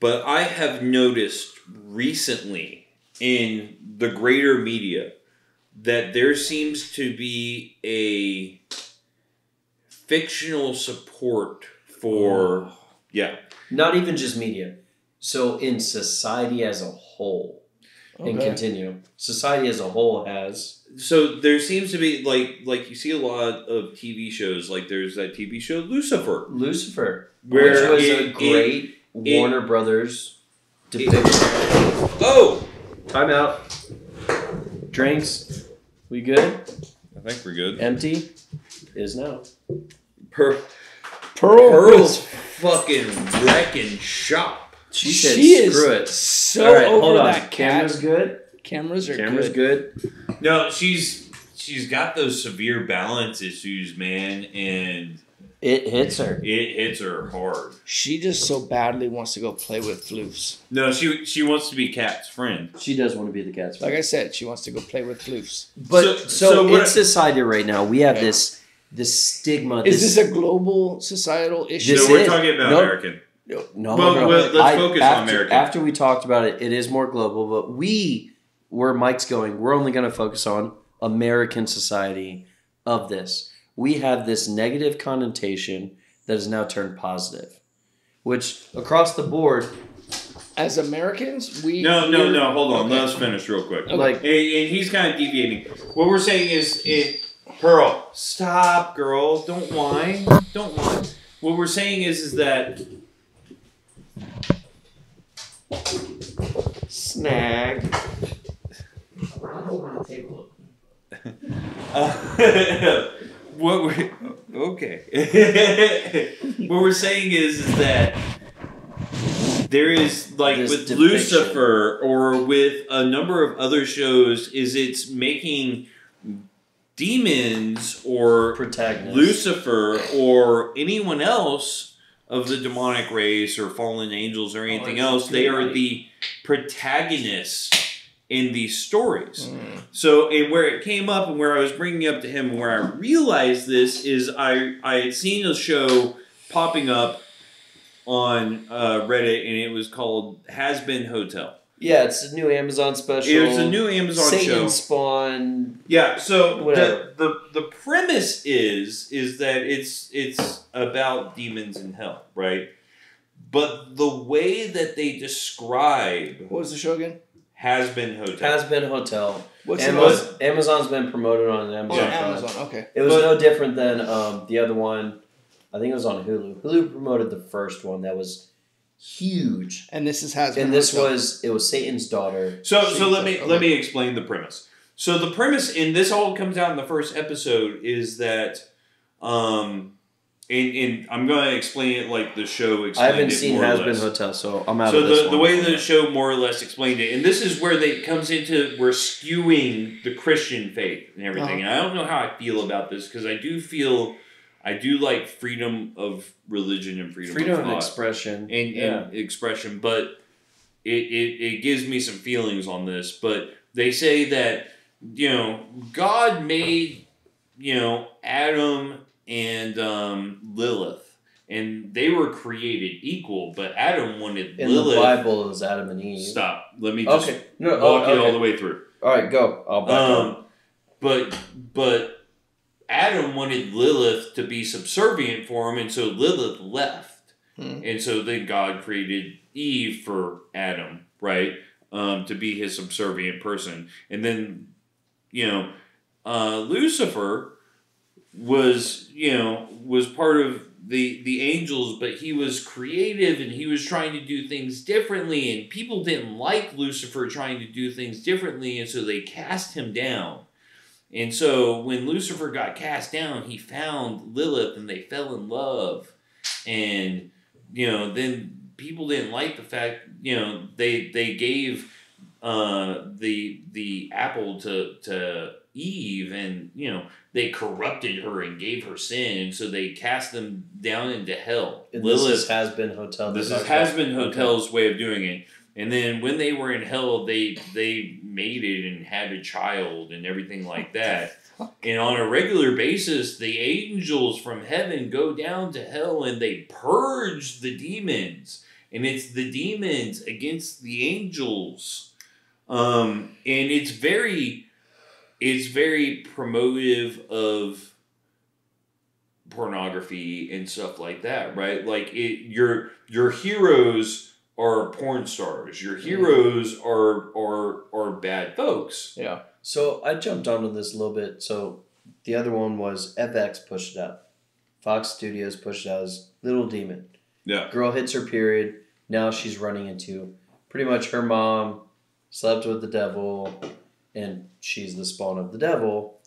But I have noticed recently in the greater media that there seems to be a fictional support for oh. yeah. Not even just media. So in society as a whole, and continue. Society as a whole has So there seems to be like like you see a lot of TV shows like there's that TV show Lucifer Lucifer, where which was it- a great Warner Brothers depiction. oh Time out. Drinks. We good? I think we're good. Empty? Is now. Per- Pearl Pearl's fucking wrecking shop. She said she screw is it. so All right, over hold on. that Camera's cat. good. Cameras are Camera's good. good. No, she's she's got those severe balance issues, man, and It hits her. it hits her hard. She just so badly wants to go play with floofs. No, she she wants to be Cat's friend. She does want to be the cat's friend. Like I said, she wants to go play with floofs. But So- so, so in what society right now, we have Okay. this this stigma. Is this a global societal issue? This so we're is- talking about no. American. no? Well, no. well, let's I- focus on American. After we talked about it, it is more global. But we, where Mike's going, we're only going to focus on American society of this. We have this negative connotation that has now turned positive, which across the board, As Americans, we No, no, no. Hold on. Okay. Let us finish real quick. like And, and he's kind of deviating. What we're saying is, it, Pearl, stop, girl. Don't whine. Don't whine. What we're saying is, is that snag. Uh, what we're okay. what we're saying is, is that there is like This with depiction. Lucifer or with a number of other shows, is it's making demons or Protagonist. Lucifer or anyone else of the demonic race or fallen angels or oh, anything else, they are the protagonists in these stories. Mm. So, and where it came up and where I was bringing up to him and where I realized this is I I had seen a show popping up on uh, Reddit and it was called Hazbin Hotel. Yeah, it's a new Amazon special. It was a new Amazon Satan show. Spawn. Yeah, so Whatever. the, the the premise is is that it's it's about demons in hell, right? But the way that they describe What was the show again? Has been hotel. Hazbin Hotel. What's the Amazon, Amazon's been promoted on on Amazon. Prime. Amazon? Okay. It was But- no different than um, the other one. I think it was on Hulu. Hulu promoted the first one that was huge, And this is has and this was it was Satan's daughter. so so let me Okay. let me explain the premise. So the premise, and this all comes out in the first episode, is that, um, and, and I'm going to explain it like the show explained it. I haven't it seen more or Has less. Been Hotel, so I'm out So of this the, the way the show more or less explained it, and this is where they comes into we're skewing the Christian faith and everything. And I don't know how I feel about this because I do feel I do like freedom of religion and freedom, freedom of of thought expression. and, yeah. and expression, but it, it, it gives me some feelings on this. But they say that, you know, God made, you know, Adam and um, Lilith, and they were created equal, but Adam wanted In Lilith. the Bible, it was Adam and Eve. Stop. Let me just Okay. No. walk oh, you all okay. the way through. All right, go. I'll back up. Um, but but Adam wanted Lilith to be subservient for him, and so Lilith left. Hmm. And so then God created Eve for Adam, right? Um, to be his subservient person. And then, you know, uh, Lucifer was, you know, was part of the the angels, but he was creative and he was trying to do things differently, and people didn't like Lucifer trying to do things differently, and so they cast him down. And so when Lucifer got cast down, he found Lilith and they fell in love. And you know, then people didn't like the fact, you know, they they gave uh the the apple to to Eve and you know, they corrupted her and gave her sin, and so they cast them down into hell. And Lilith this is Hazbin Hotel. this is has been okay. hotel's way of doing it. And then when they were in hell, they they mated and had a child and everything like that. And on a regular basis, the angels from heaven go down to hell and they purge the demons. And it's the demons against the angels. Um, and it's very it's very promotive of pornography and stuff like that, right? Like it your your heroes are porn stars. Your mm-hmm. heroes are are are bad folks. Yeah. So I jumped onto this a little bit. So the other one was FX pushed it out. Fox Studios pushed it out as Little Demon. Yeah. Girl hits her period. Now she's running into pretty much her mom slept with the devil and she's the spawn of the devil.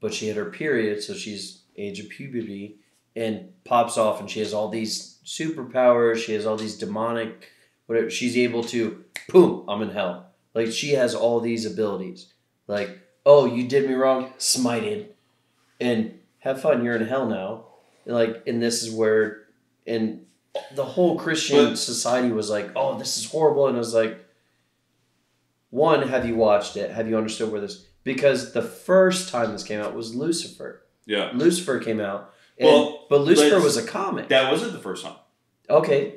But she had her period, so she's age of puberty and pops off and she has all these superpowers. She has all these demonic whatever she's able to boom, I'm in hell. Like she has all these abilities. Like, oh, you did me wrong, smited, and have fun. You're in hell now. Like, and this is where, and the whole Christian But- society was like, oh, this is horrible, and I was like, one, have you watched it? Have you understood where this? Because the first time this came out was Lucifer. Yeah. Lucifer came out, and, Well, but Lucifer was a comic. That wasn't the first time. okay,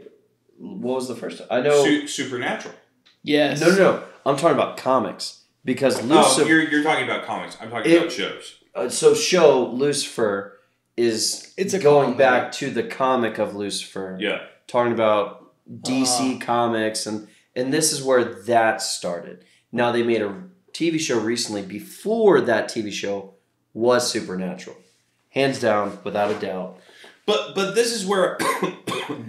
what was the first time? I know. Su- supernatural. Yes. No, no, no. I'm talking about comics because No, Lucifer. Oh, you're, you're talking about comics. I'm talking It- about shows. Uh, so show Lucifer is It's a going comic. back to the comic of Lucifer, Yeah. talking about DC Uh. comics, and and this is where that started. Now they made a TV show recently. Before that TV show was Supernatural, hands down, without a doubt. But but this is where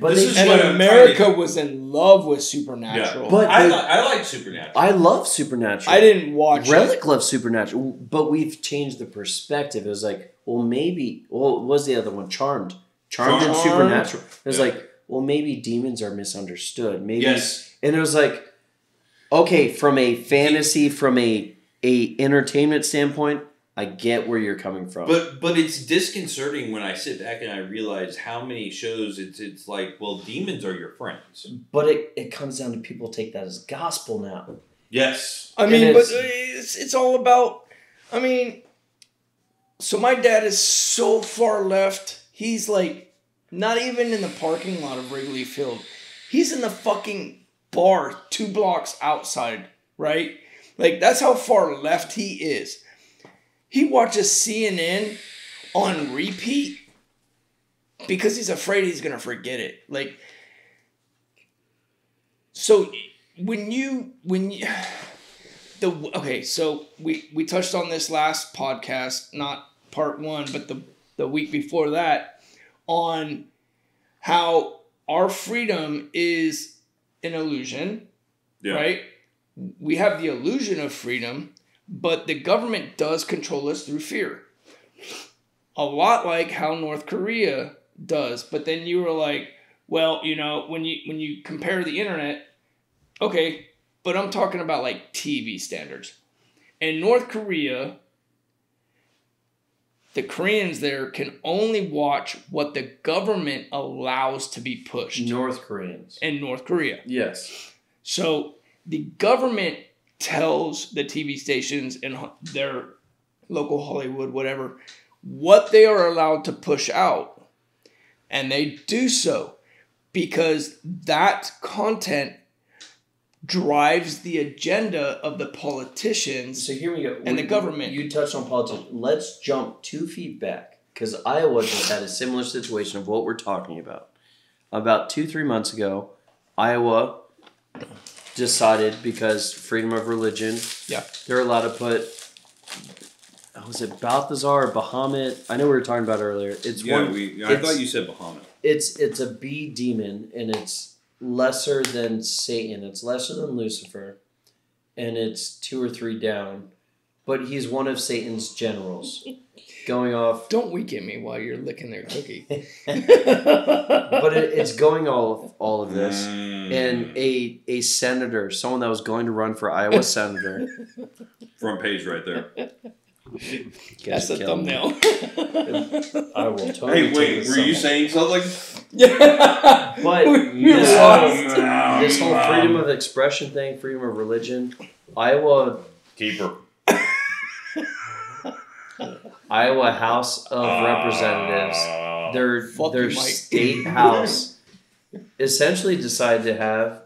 But this they- is And what America to- was in love with Supernatural. Yeah. But I, they- li- I like Supernatural. I love Supernatural. I didn't watch Relic it. loves Supernatural, but we've changed the perspective. It was like, well, maybe. Well, what was the other one? Charmed. Charmed, and Supernatural. It was Yeah. like, well, maybe demons are misunderstood. Maybe, yes. and it was like, okay, from a fantasy, from a a entertainment standpoint, I get where you're coming from. But but it's disconcerting when I sit back and I realize how many shows it's it's like well demons are your friends. but it, it comes down to people take that as gospel now. Yes. I And mean, but it's- it's, it's all about. I mean, so my dad is so far left. He's like not even in the parking lot of Wrigley Field. He's in the fucking bar two blocks outside, right? Like that's how far left he is. He watches CNN on repeat because he's afraid he's gonna forget it. Like, so when you when you the okay, so we we touched on this last podcast, not part one, but the the week before that, on how our freedom is an illusion, Yeah. right? We have the illusion of freedom, but the government does control us through fear. A lot like how North Korea does, but then you were like, well, you know, when you when you compare the internet, okay, but I'm talking about like TV standards. In North Korea, the Koreans there can only watch what the government allows to be pushed North Koreans. in North Korea. Yes. So the government tells the TV stations and their local Hollywood, whatever, what they are allowed to push out. And they do so because that content drives the agenda of the politicians. So here we go. And the government. You touched on politics. Let's jump two feet back because Iowa just had a similar situation of what we're talking about. about two three months ago, Iowa decided because freedom of religion. Yeah. They're allowed to put. Was it Balthazar or Bahamut? I know we were talking about it earlier. It's Yeah, one. we. I it's- thought you said Bahamut. It's it's a bee demon and it's lesser than Satan. It's lesser than Lucifer, and it's two or three down, but he's one of Satan's generals. Going off, Don't weak at me while you're licking their cookie. but it, it's going all of, all of this. Mm. And a a senator, someone that was going to run for Iowa senator, front page right there. You guys That's a are killing me. thumbnail. I will totally. Hey, take wait, this were you somewhere. saying something? yeah. But You're this, lost. whole, this whole freedom of expression thing, freedom of religion, Iowa Keeper. Iowa House of Representatives, Uh, their their state house, essentially decided to have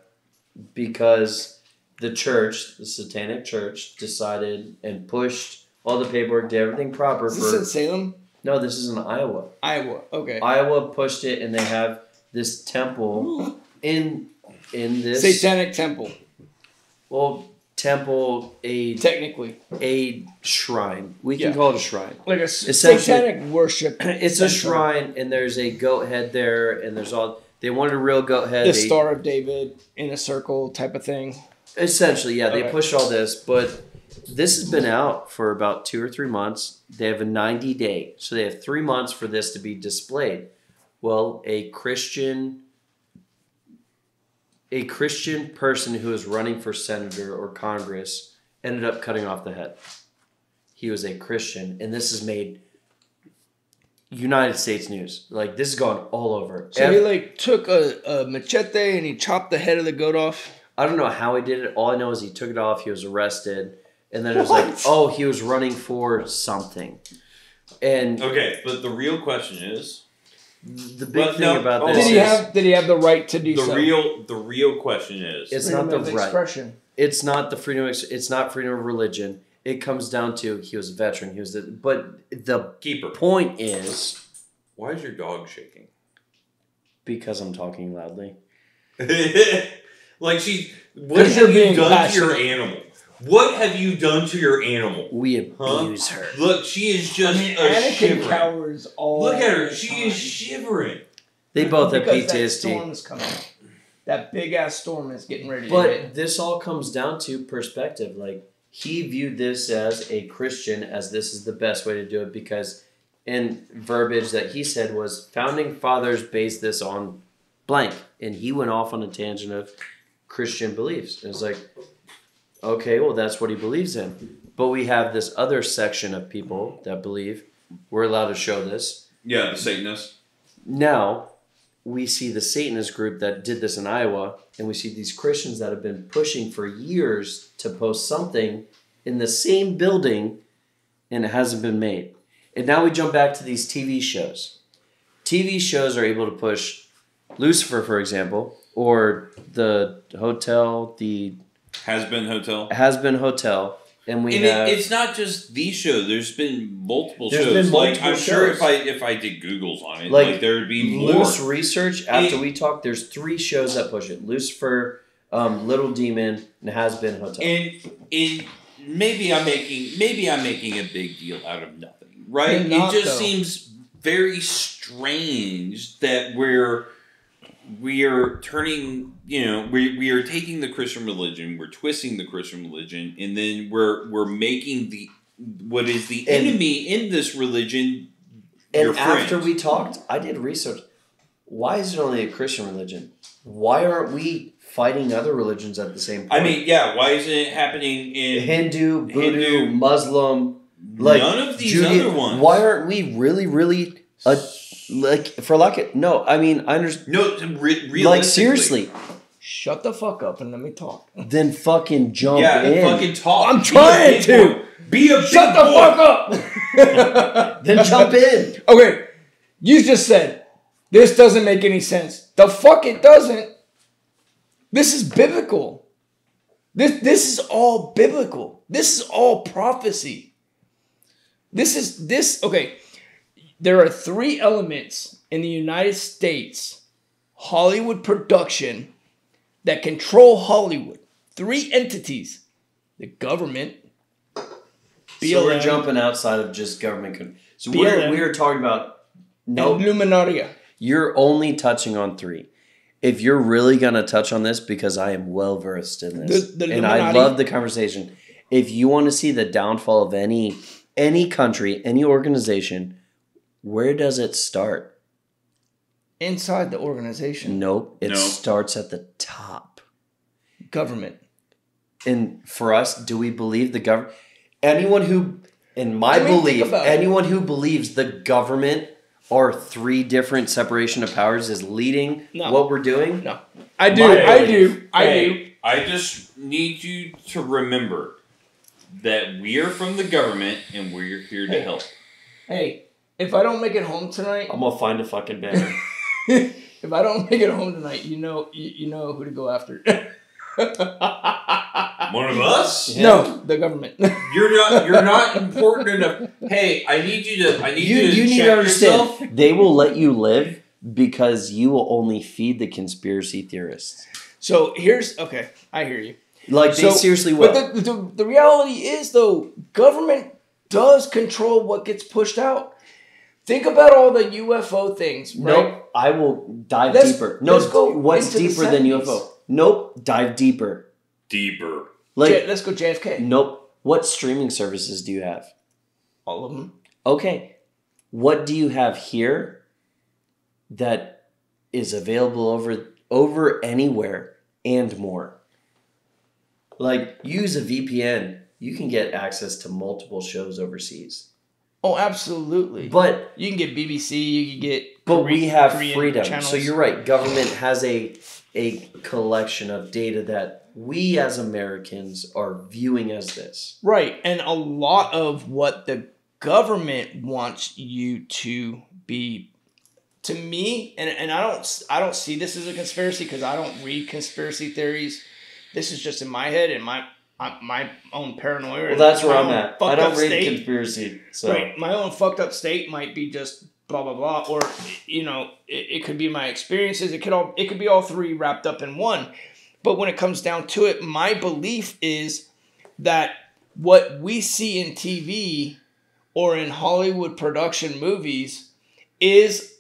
because the church, the Satanic Church, decided and pushed all the paperwork, did everything proper Is this in. Salem? No, this is in Iowa. Iowa. Okay. Iowa pushed it, and they have this temple hmm. in in this Satanic temple, well temple a technically. a shrine. We can Yeah. call it a shrine. Like a satanic worship. It's a shrine, and there's a goat head there, and there's all. They wanted a real goat head. The They- Star of David in a circle type of thing. Essentially, yeah, they Okay. pushed all this, but this has been out for about two or three months. They have a 90 day, so they have three months for this to be displayed. Well, a Christian, a Christian person who is running for senator or Congress ended up cutting off the head. He was a Christian, and this has made United States news. Like this has gone all over. So he like took a, a machete and he chopped the head of the goat off. I don't know how he did it. All I know is he took it off. He was arrested, and then it was like, oh, he was running for something. And Okay, but the real question is the big But thing no, about hold this Did he is have did he have the right to do the so? real the real question is It's Freedom not the of right. expression. it's not the freedom. Of, ex- it's not freedom of religion. It comes down to he was a veteran. He was the. But the keeper. point is Why is your dog shaking? because I'm talking loudly. like she, what 'Cause you're have you being done to your passionate. animal? What have you done to your animal? We Huh? abuse her. Look, she is I just mean, a Anakin shivering. cowers all. Look at her, she time. is shivering. They both have Because that PTSD. storm is coming. That big ass storm is getting ready to But hit. this all comes down to perspective. Like he viewed this as a Christian as this is the best way to do it because in verbiage that he said was founding fathers based this on blank and he went off on a tangent of Christian beliefs. And it's like okay, well that's what he believes in. But we have this other section of people that believe we're allowed to show this. Yeah, the Satanists. Now we see the Satanist group that did this in Iowa, and we see these Christians that have been pushing for years to post something in the same building, and it hasn't been made. And now we jump back to these TV shows. TV shows are able to push Lucifer, for example, or the hotel, the Hazbin Hotel. has been hotel, and we and have. it, it's not just the show. There's been multiple There's shows. been like multiple I'm sure if I if I did Google's on it, Like, like, there would be more. loose research after It- we talk there's three shows that push it lucifer um, little demon and Hazbin Hotel And and maybe I'm making maybe I'm making a big deal out of nothing, right? Not, it just though. seems very strange that we're we are turning you know we, we are taking the christian religion we're twisting the christian religion and then we're we're making the what is the And- enemy in this religion and after we talked i did research. Why is it only a christian religion? Why aren't we fighting other religions at the same point? i mean yeah why isn't it happening in hindu Hindu, muslim like none of these Judaism- other ones. Why aren't we really really uh, like for like it no i mean i understand no re- realistically like seriously Shut the fuck up and let me talk. then fucking jump yeah in fucking talk I'm Be trying big to. boy. be a Shut big the boy. fuck up. then jump in Okay, you just said this doesn't make any sense. The fuck it doesn't. This is biblical. This this is all biblical. This is all prophecy. This is this okay. There are three elements in the United States Hollywood production that control Hollywood. Three entities: the government, So we're jumping outside of just government. Con- so we're, we're talking about no. and Illuminaria. You're only touching on three. If you're really gonna touch on this, because I am well versed in this, The- the and I love the conversation. If you want to see the downfall of any any country, any organization, where does it start? Inside the organization, Nope, it No. starts at the top. government. And for us, do we believe the government? Anyone who, in my I mean, think belief, about it. anyone who believes the government or three different separation of powers is leading No. what we're doing. No, I do. My I do. I Hey, do. I just need you to remember that we are from the government and we're here to Hey. help. Hey, if I don't make it home tonight, I'm gonna find a fucking banner. if I don't make it home tonight, you know, you, you know who to go after. One of us? Yeah. No, the government. You're not. You're not important enough. Hey, I need you to. I need you you to you need check to understand yourself. they will let you live because you will only feed the conspiracy theorists. so here's okay. I hear you. Like they So- seriously will. But the, the, the reality is, though, government does control what gets pushed out. Think about all the UFO things, right? Nope. I will dive Let's- deeper. No, let's go what's into the deeper than UFO? Nope. Dive deeper. Deeper. Like J- let's go JFK. nope. What streaming services do you have? All of them. Okay. What do you have here that is available over over anywhere and more? Like use a VPN. You can get access to multiple shows overseas. Oh, absolutely. But you can get BBC. You can get. but Kore- we have Korean freedom. channels. So you're right. Government has a a collection of data that we as Americans are viewing as this. Right. And a lot of what the government wants you to be to me and, and I don't I don't see this as a conspiracy because I don't read conspiracy theories. This is just in my head and my uh, my own paranoia. Well, that's where I'm at. I don't up read state. conspiracy. So Right. My own fucked up state might be just blah blah blah, or you know, it, it could be my experiences. It could all it could be all three wrapped up in one. But when it comes down to it, my belief is that what we see in TV or in Hollywood production movies is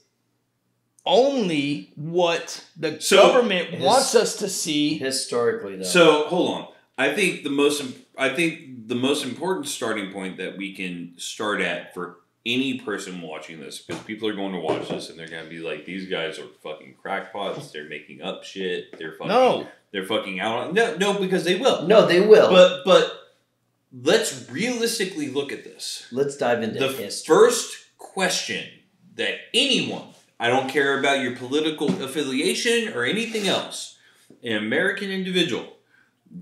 only what the So, government his- wants us to see. historically though. So hold on. I think the most. I think the most important starting point that we can start at for any person watching this, because people are going to watch this and they're going to be like, "These guys are fucking crackpots. They're making up shit. They're fucking. No. They're fucking out. on-" No, no, because they will. no, they will. But but let's realistically look at this. Let's dive into The history. first question that anyone, I don't care about your political affiliation or anything else, an American individual,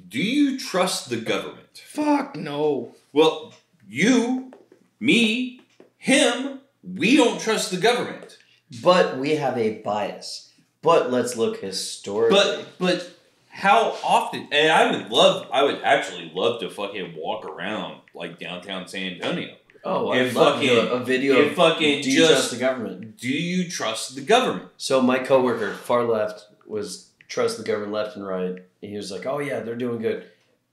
do you trust the government? Fuck no. Well, you, me, him, we don't trust the government. But we have a bias. But let's look historically. But but how often? And I would love, I would actually love to fucking walk around like downtown San Antonio. oh, I'd fucking- a video of fucking do you just- trust the government? Do you trust the government? So my coworker, far left, was trust the government left and right. And he was like, "Oh yeah, they're doing good."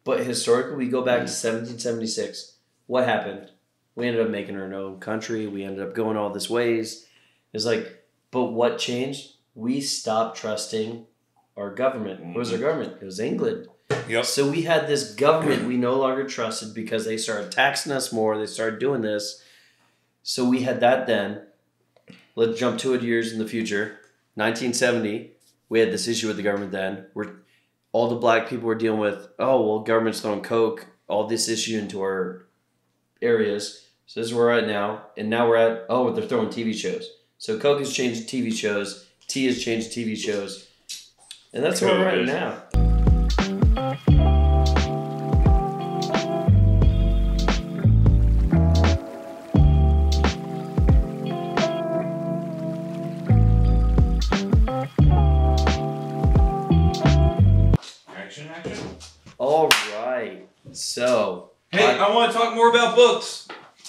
But historically, we go back to 1776. What happened? We ended up making our own country. We ended up going all this ways. It's like, but what changed? We stopped trusting our government. What was our mm-hmm. government? It was England. Yep. So we had this government we no longer trusted because they started taxing us more. They started doing this. So we had that then. Let's jump two years in the future. 1970, we had this issue with the government then. Where all the black people were dealing with, oh, well, government's throwing coke, all this issue into our areas. So this is where we're at now. And now we're at, oh, they're throwing TV shows. So coke has changed TV shows. Tea has changed TV shows. And that's where we're at now. So, Hey, I want to talk more about books.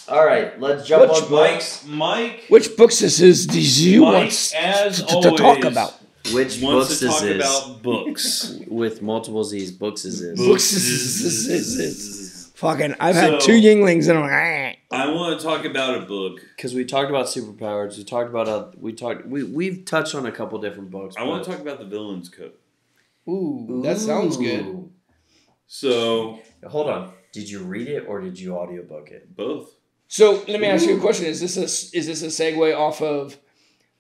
all right, let's jump Which on Mike, books. Mike, Which books this is these you Mike, want as to, to talk about? Which wants books to is this? about books. With multiple Z's, books is this. Books is Fucking, I've had two Yuenglings and I'm like, "Ah." I want to talk about a book. Because we talked about superpowers. We talked about uh, we talked we we've touched on a couple different books. I want to talk about the villain's code. ooh, that sounds good. So Hold on. Did you read it or did you audiobook it? both. So let me ask you a question: Is this a is this a segue off of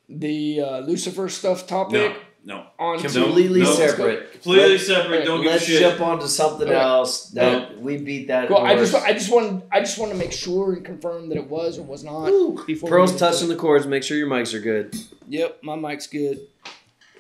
the uh, Lucifer stuff topic No, no, on Completely no. separate. completely Let- separate. Don't give a Let's shit. jump on to something Okay. else that we beat that. Well, I just. I just want I just want to make sure and confirm that it was or was not before. Pearl's we get into touching the cords. Make sure your mics are good. Yep, my mic's good.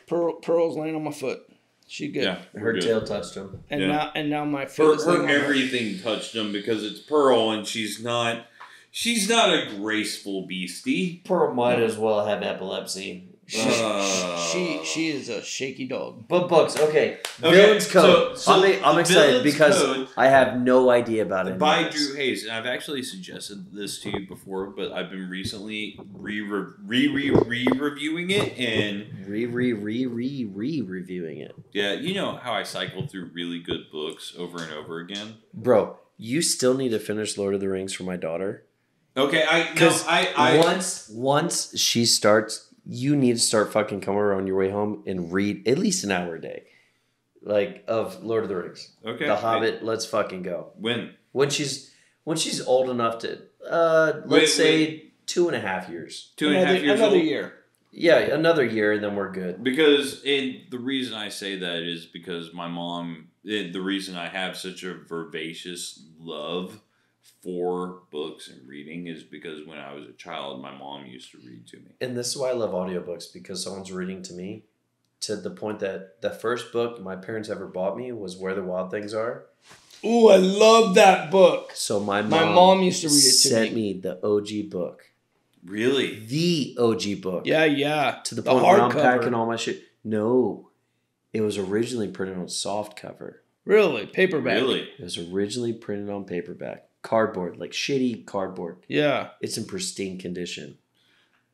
Pearl Pearl's laying on my foot. She good. Yeah, Her good. tail touched him. And Yeah. now and now my Her, foot. is laying her on my- everything touched him because it's Pearl and she's not. She's not a graceful beastie. Pearl might as well have epilepsy. She, Uh, she she is a shaky dog. But books, okay. Okay, Villain's so- Code. so I'm, I'm excited because Code- I have no idea about it. by Drew Hayes, and I've actually suggested this to you before, but I've been recently re re re re reviewing it, and Re re re re re reviewing it, yeah, you know how I cycle through really good books over and over again. bro. You still need to finish Lord of the Rings for my daughter. Okay, I no, I I once once she starts, you need to start fucking coming around your way home and read at least an hour a day, like of Lord of the Rings, okay The Hobbit. Let's fucking go. when When she's when she's old enough to, uh, let's Wait, say two and a half years. two and a half another, years another old. year. Yeah, another year and then we're good. Because and the reason I say that is because my mom. It, the reason I have such a vivacious love for books and reading is because when I was a child, my mom used to read to me. And this is why I love audiobooks because someone's reading to me to the point that the first book my parents ever bought me was Where the Wild Things Are. Ooh, I love that book. So my mom, My mom used to read it to sent me. me the OG book. Really? The OG book. Yeah, yeah. To the, The point where I'm hardcover. packing all my shit. No. It was originally printed on soft cover. Really, paperback. Really? It was originally printed on paperback. Cardboard, like shitty cardboard. Yeah, It's in pristine condition.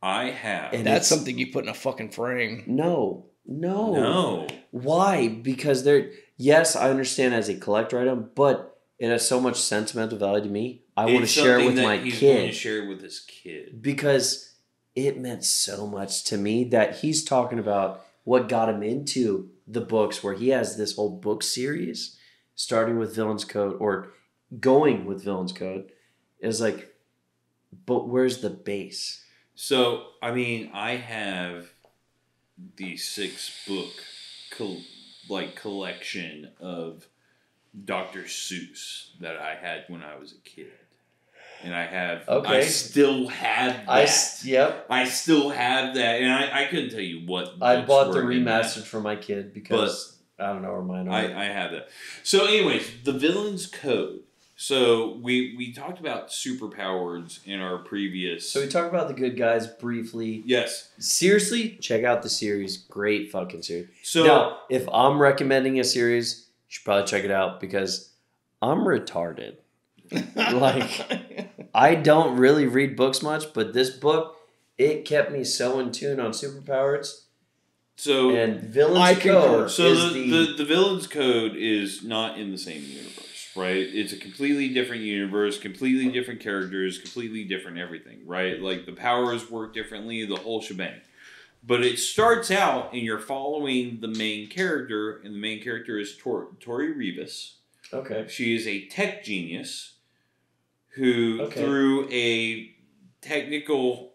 I have. And that's it's- something you put in a fucking frame. No. No. no. Why? Because they're yes, I understand as a collector item, but it has so much sentimental value to me. I want to It's share it something with that my he's going to kid share it with his kid. because it meant so much to me that he's talking about what got him into the books where he has this whole book series starting with Villain's Code or going with Villain's Code is like but where's the base? So, I mean, I have the six book col- like collection of Dr. Seuss that I had when I was a kid. And I have okay. I still have that. I yep. I still have that and I, I couldn't tell you what I bought the were in that. remastered for my kid because I don't know where mine are. I, I have that. So, anyways, the villain's code. So we we talked about superpowers in our previous. So we talked about the good guys briefly. yes. Seriously, check out the series. Great fucking series. So now, if I'm recommending a series, you should probably check it out because I'm retarded. Like- I don't really read books much, but this book, it kept me so in tune on superpowers so and villains I concur. code so is the, the, the the villain's code is not in the same universe, right? It's a completely different universe, completely different characters, completely different everything, right? Like the powers work differently, the whole shebang. But it starts out and you're following the main character, and the main character is Tor- Tori Rivas. okay. She is a tech genius who, Okay. through a technical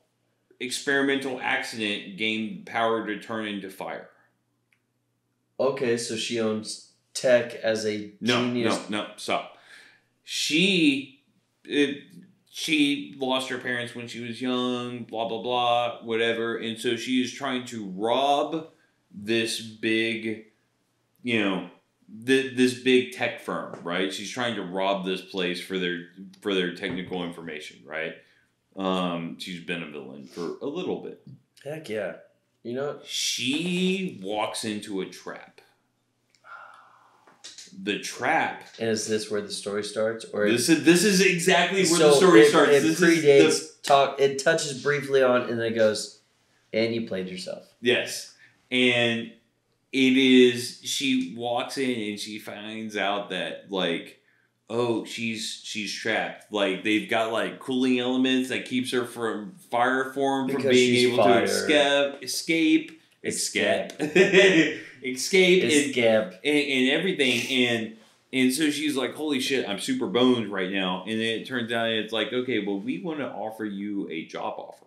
experimental accident, gained power to turn into fire. Okay, so she owns tech as a No, genius. no, no, stop. She, it, she lost her parents when she was young, blah, blah, blah, whatever. And so she is trying to rob this big, you know, th- this big tech firm, right? She's trying to rob this place for their for their technical information, right? Um, she's been a villain for a little bit. Heck yeah. You know, She walks into a trap. The trap and is this where the story starts, or This is this is exactly where so the story it, starts. It this predates the, talk. It touches briefly on, and then it goes, and you played yourself. yes, and it is she walks in and she finds out that like oh she's she's trapped like they've got like cooling elements that keeps her from fire form from Because being able fire. to escape escape escape escape and, Escape. and, and everything and and so she's like holy shit i'm super boned right now and then it turns out it's like okay well we want to offer you a job offer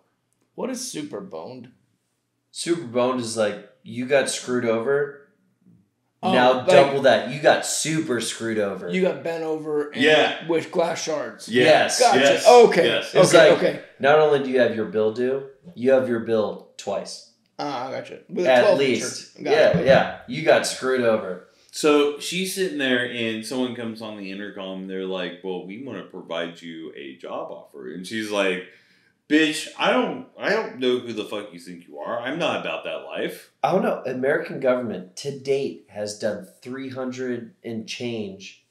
What is super boned? Super boned is like you got screwed over. Oh, now like- double that. You got super screwed over. You got bent over and Yeah. with glass shards. Yes. Gotcha. yes, okay. yes. It's Okay. like- okay. Not only do you have your bill due, you have your bill twice. Ah, I gotcha. With a At 12 least. Got Yeah, it. yeah. You got screwed over. So she's sitting there, and someone comes on the intercom. They're like, "Well, we want to provide you a job offer," and she's like, "Bitch, I don't, I don't know who the fuck you think you are. I'm not about that life." I don't know. American government to date has done 300 and change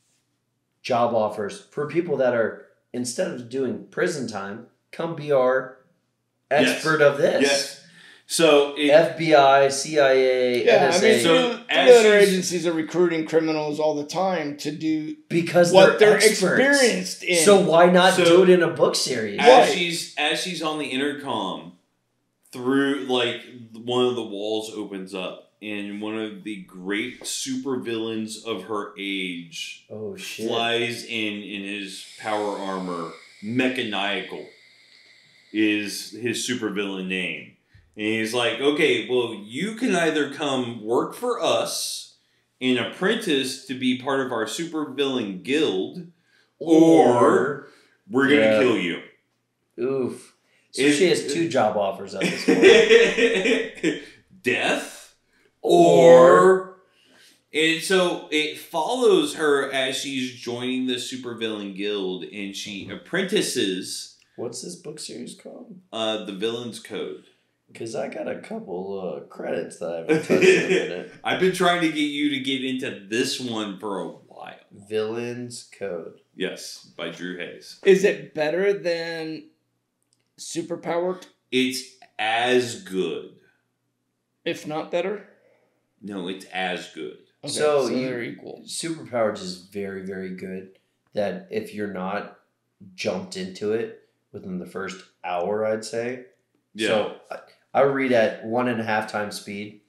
job offers for people that are, instead of doing prison time, come be our Yes. expert of this. Yes. So it, FBI, CIA, Yeah, I NSA. mean, So, three as other agencies are recruiting criminals all the time to do because what they're, they're experienced in. So why not So- do it in a book series? as Right. she's as she's on the intercom, through like one of the walls opens up, and one of the great supervillains of her age Oh shit! flies in in his power armor. Mechanical is his supervillain name. And he's like, okay, well, you can either come work for us and apprentice to be part of our supervillain guild, or we're gonna Yeah. kill you. oof. So Is- she has two job offers at this point. Death or and so it follows her as she's joining the supervillain guild and she apprentices What's this book series called? uh, the villain's code. Because I got a couple uh, credits that I haven't touched in a minute. I've been trying to get you to get into this one for a while. Villains Code. Yes, by Drew Hayes. is it better than superpowered? It's as good. If not better? No, it's as good. Okay, So so, you- they're equal. Superpowered is very, very good. That if you're not jumped into it within the first hour, I'd say. Yeah. So I, I read at one and a half times speed.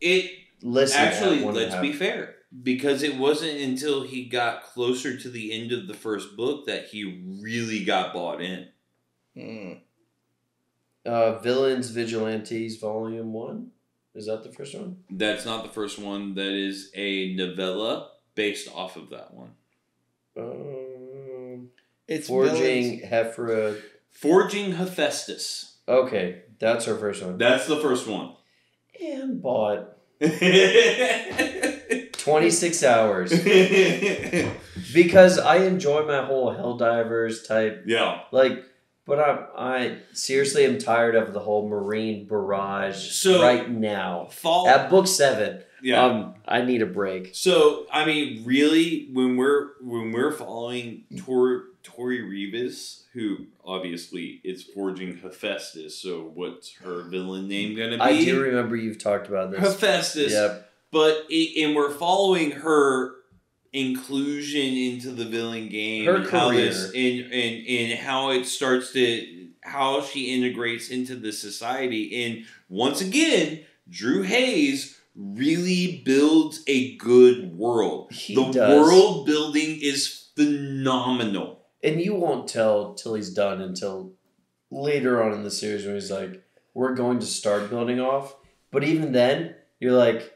it Listen, Actually, at one and a let's be fair. Because it wasn't until he got closer to the end of the first book that he really got bought in. Hmm. Uh, Villains Vigilantes Volume One. Is that the first one? That's not the first one. That is a novella based off of that one. Um, It's Forging villains- Hefra. Forging Hephaestus. Okay, that's our first one. That's the first one. And bought 26 hours because I enjoy my whole Helldivers type Yeah. like. But I'm I seriously am tired of the whole marine barrage So- right now. Fall. At book seven, yeah. um, I need a break. So I mean, really, when we're when we're following Tor Tori Rivas, who obviously is forging Hephaestus. So what's her villain name gonna be? I do remember you've talked about this. Hephaestus. Yep. But it, and we're following her inclusion into the villain game Her and how career. this and, and and how it starts to how she integrates into the society and once again Drew Hayes really builds a good world. He the does. world building is phenomenal. And you won't tell till he's done until later on in the series when he's like, "We're going to start building off." But even then, you're like,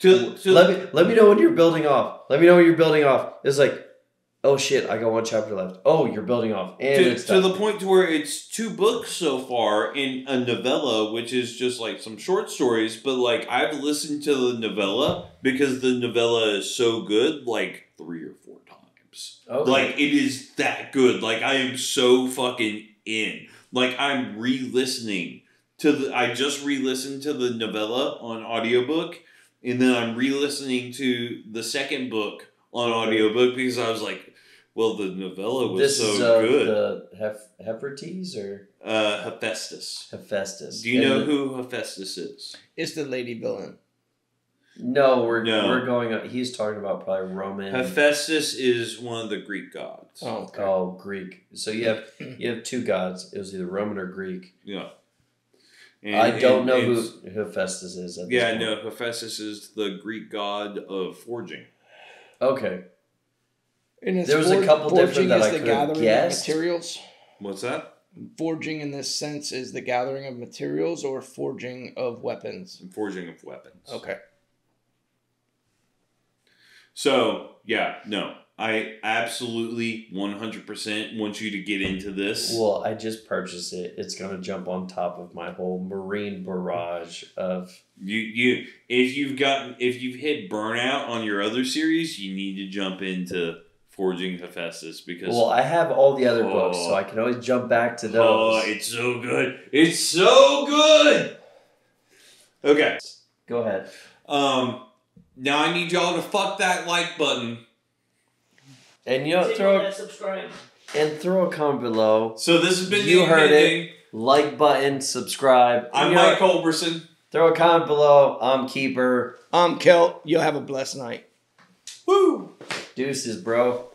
To, to "Let me let me know when you're building off. Let me know when you're building off." It's like, "Oh shit, I got one chapter left." Oh, you're building off, and to, it's to the point to where it's two books so far in a novella which is just like some short stories but like i've listened to the novella because the novella is so good like three or four times Okay. like it is that good like i am so fucking in like i'm re-listening to the i just re-listened to the novella on audiobook and then i'm re-listening to the second book on audiobook because i was like Well, the novella was this so is uh, good. the Hef- Hephaestus or uh, Hephaestus. Hephaestus. Do you And know the- who Hephaestus is? It's the lady villain. No, we're No. we're going. on- He's talking about probably Roman. Hephaestus is one of the Greek gods. Oh, okay. Oh, Greek. So you have you have two gods. It was either Roman or Greek. Yeah. And- I don't and know it's- who Hephaestus is. At this Yeah, point. no. Hephaestus is the Greek god of forging. Okay. And it's There was a couple different forging that is I the could've gathering guessed. of materials. What's that? Forging in this sense is the gathering of materials or forging of weapons. Forging of weapons. Okay. So yeah, no, I absolutely one hundred percent want you to get into this. Well, I just purchased it. It's gonna jump on top of my whole marine barrage of. You you if you've gotten if you've hit burnout on your other series, you need to jump into Forging Hephaestus because Well, I have all the other books, so Oh. I can always jump back to those. oh, it's so good. It's so good. Okay. Go ahead. Um. Now I need y'all to fuck that like button. And you know, throw that subscribe. and throw a comment below. So this has been You the heard it. Like button, subscribe. I'm You know, Mike Culberson. Throw a comment below. I'm Keeper. I'm Celt. You'll have a blessed night. Woo. Deuces, bro.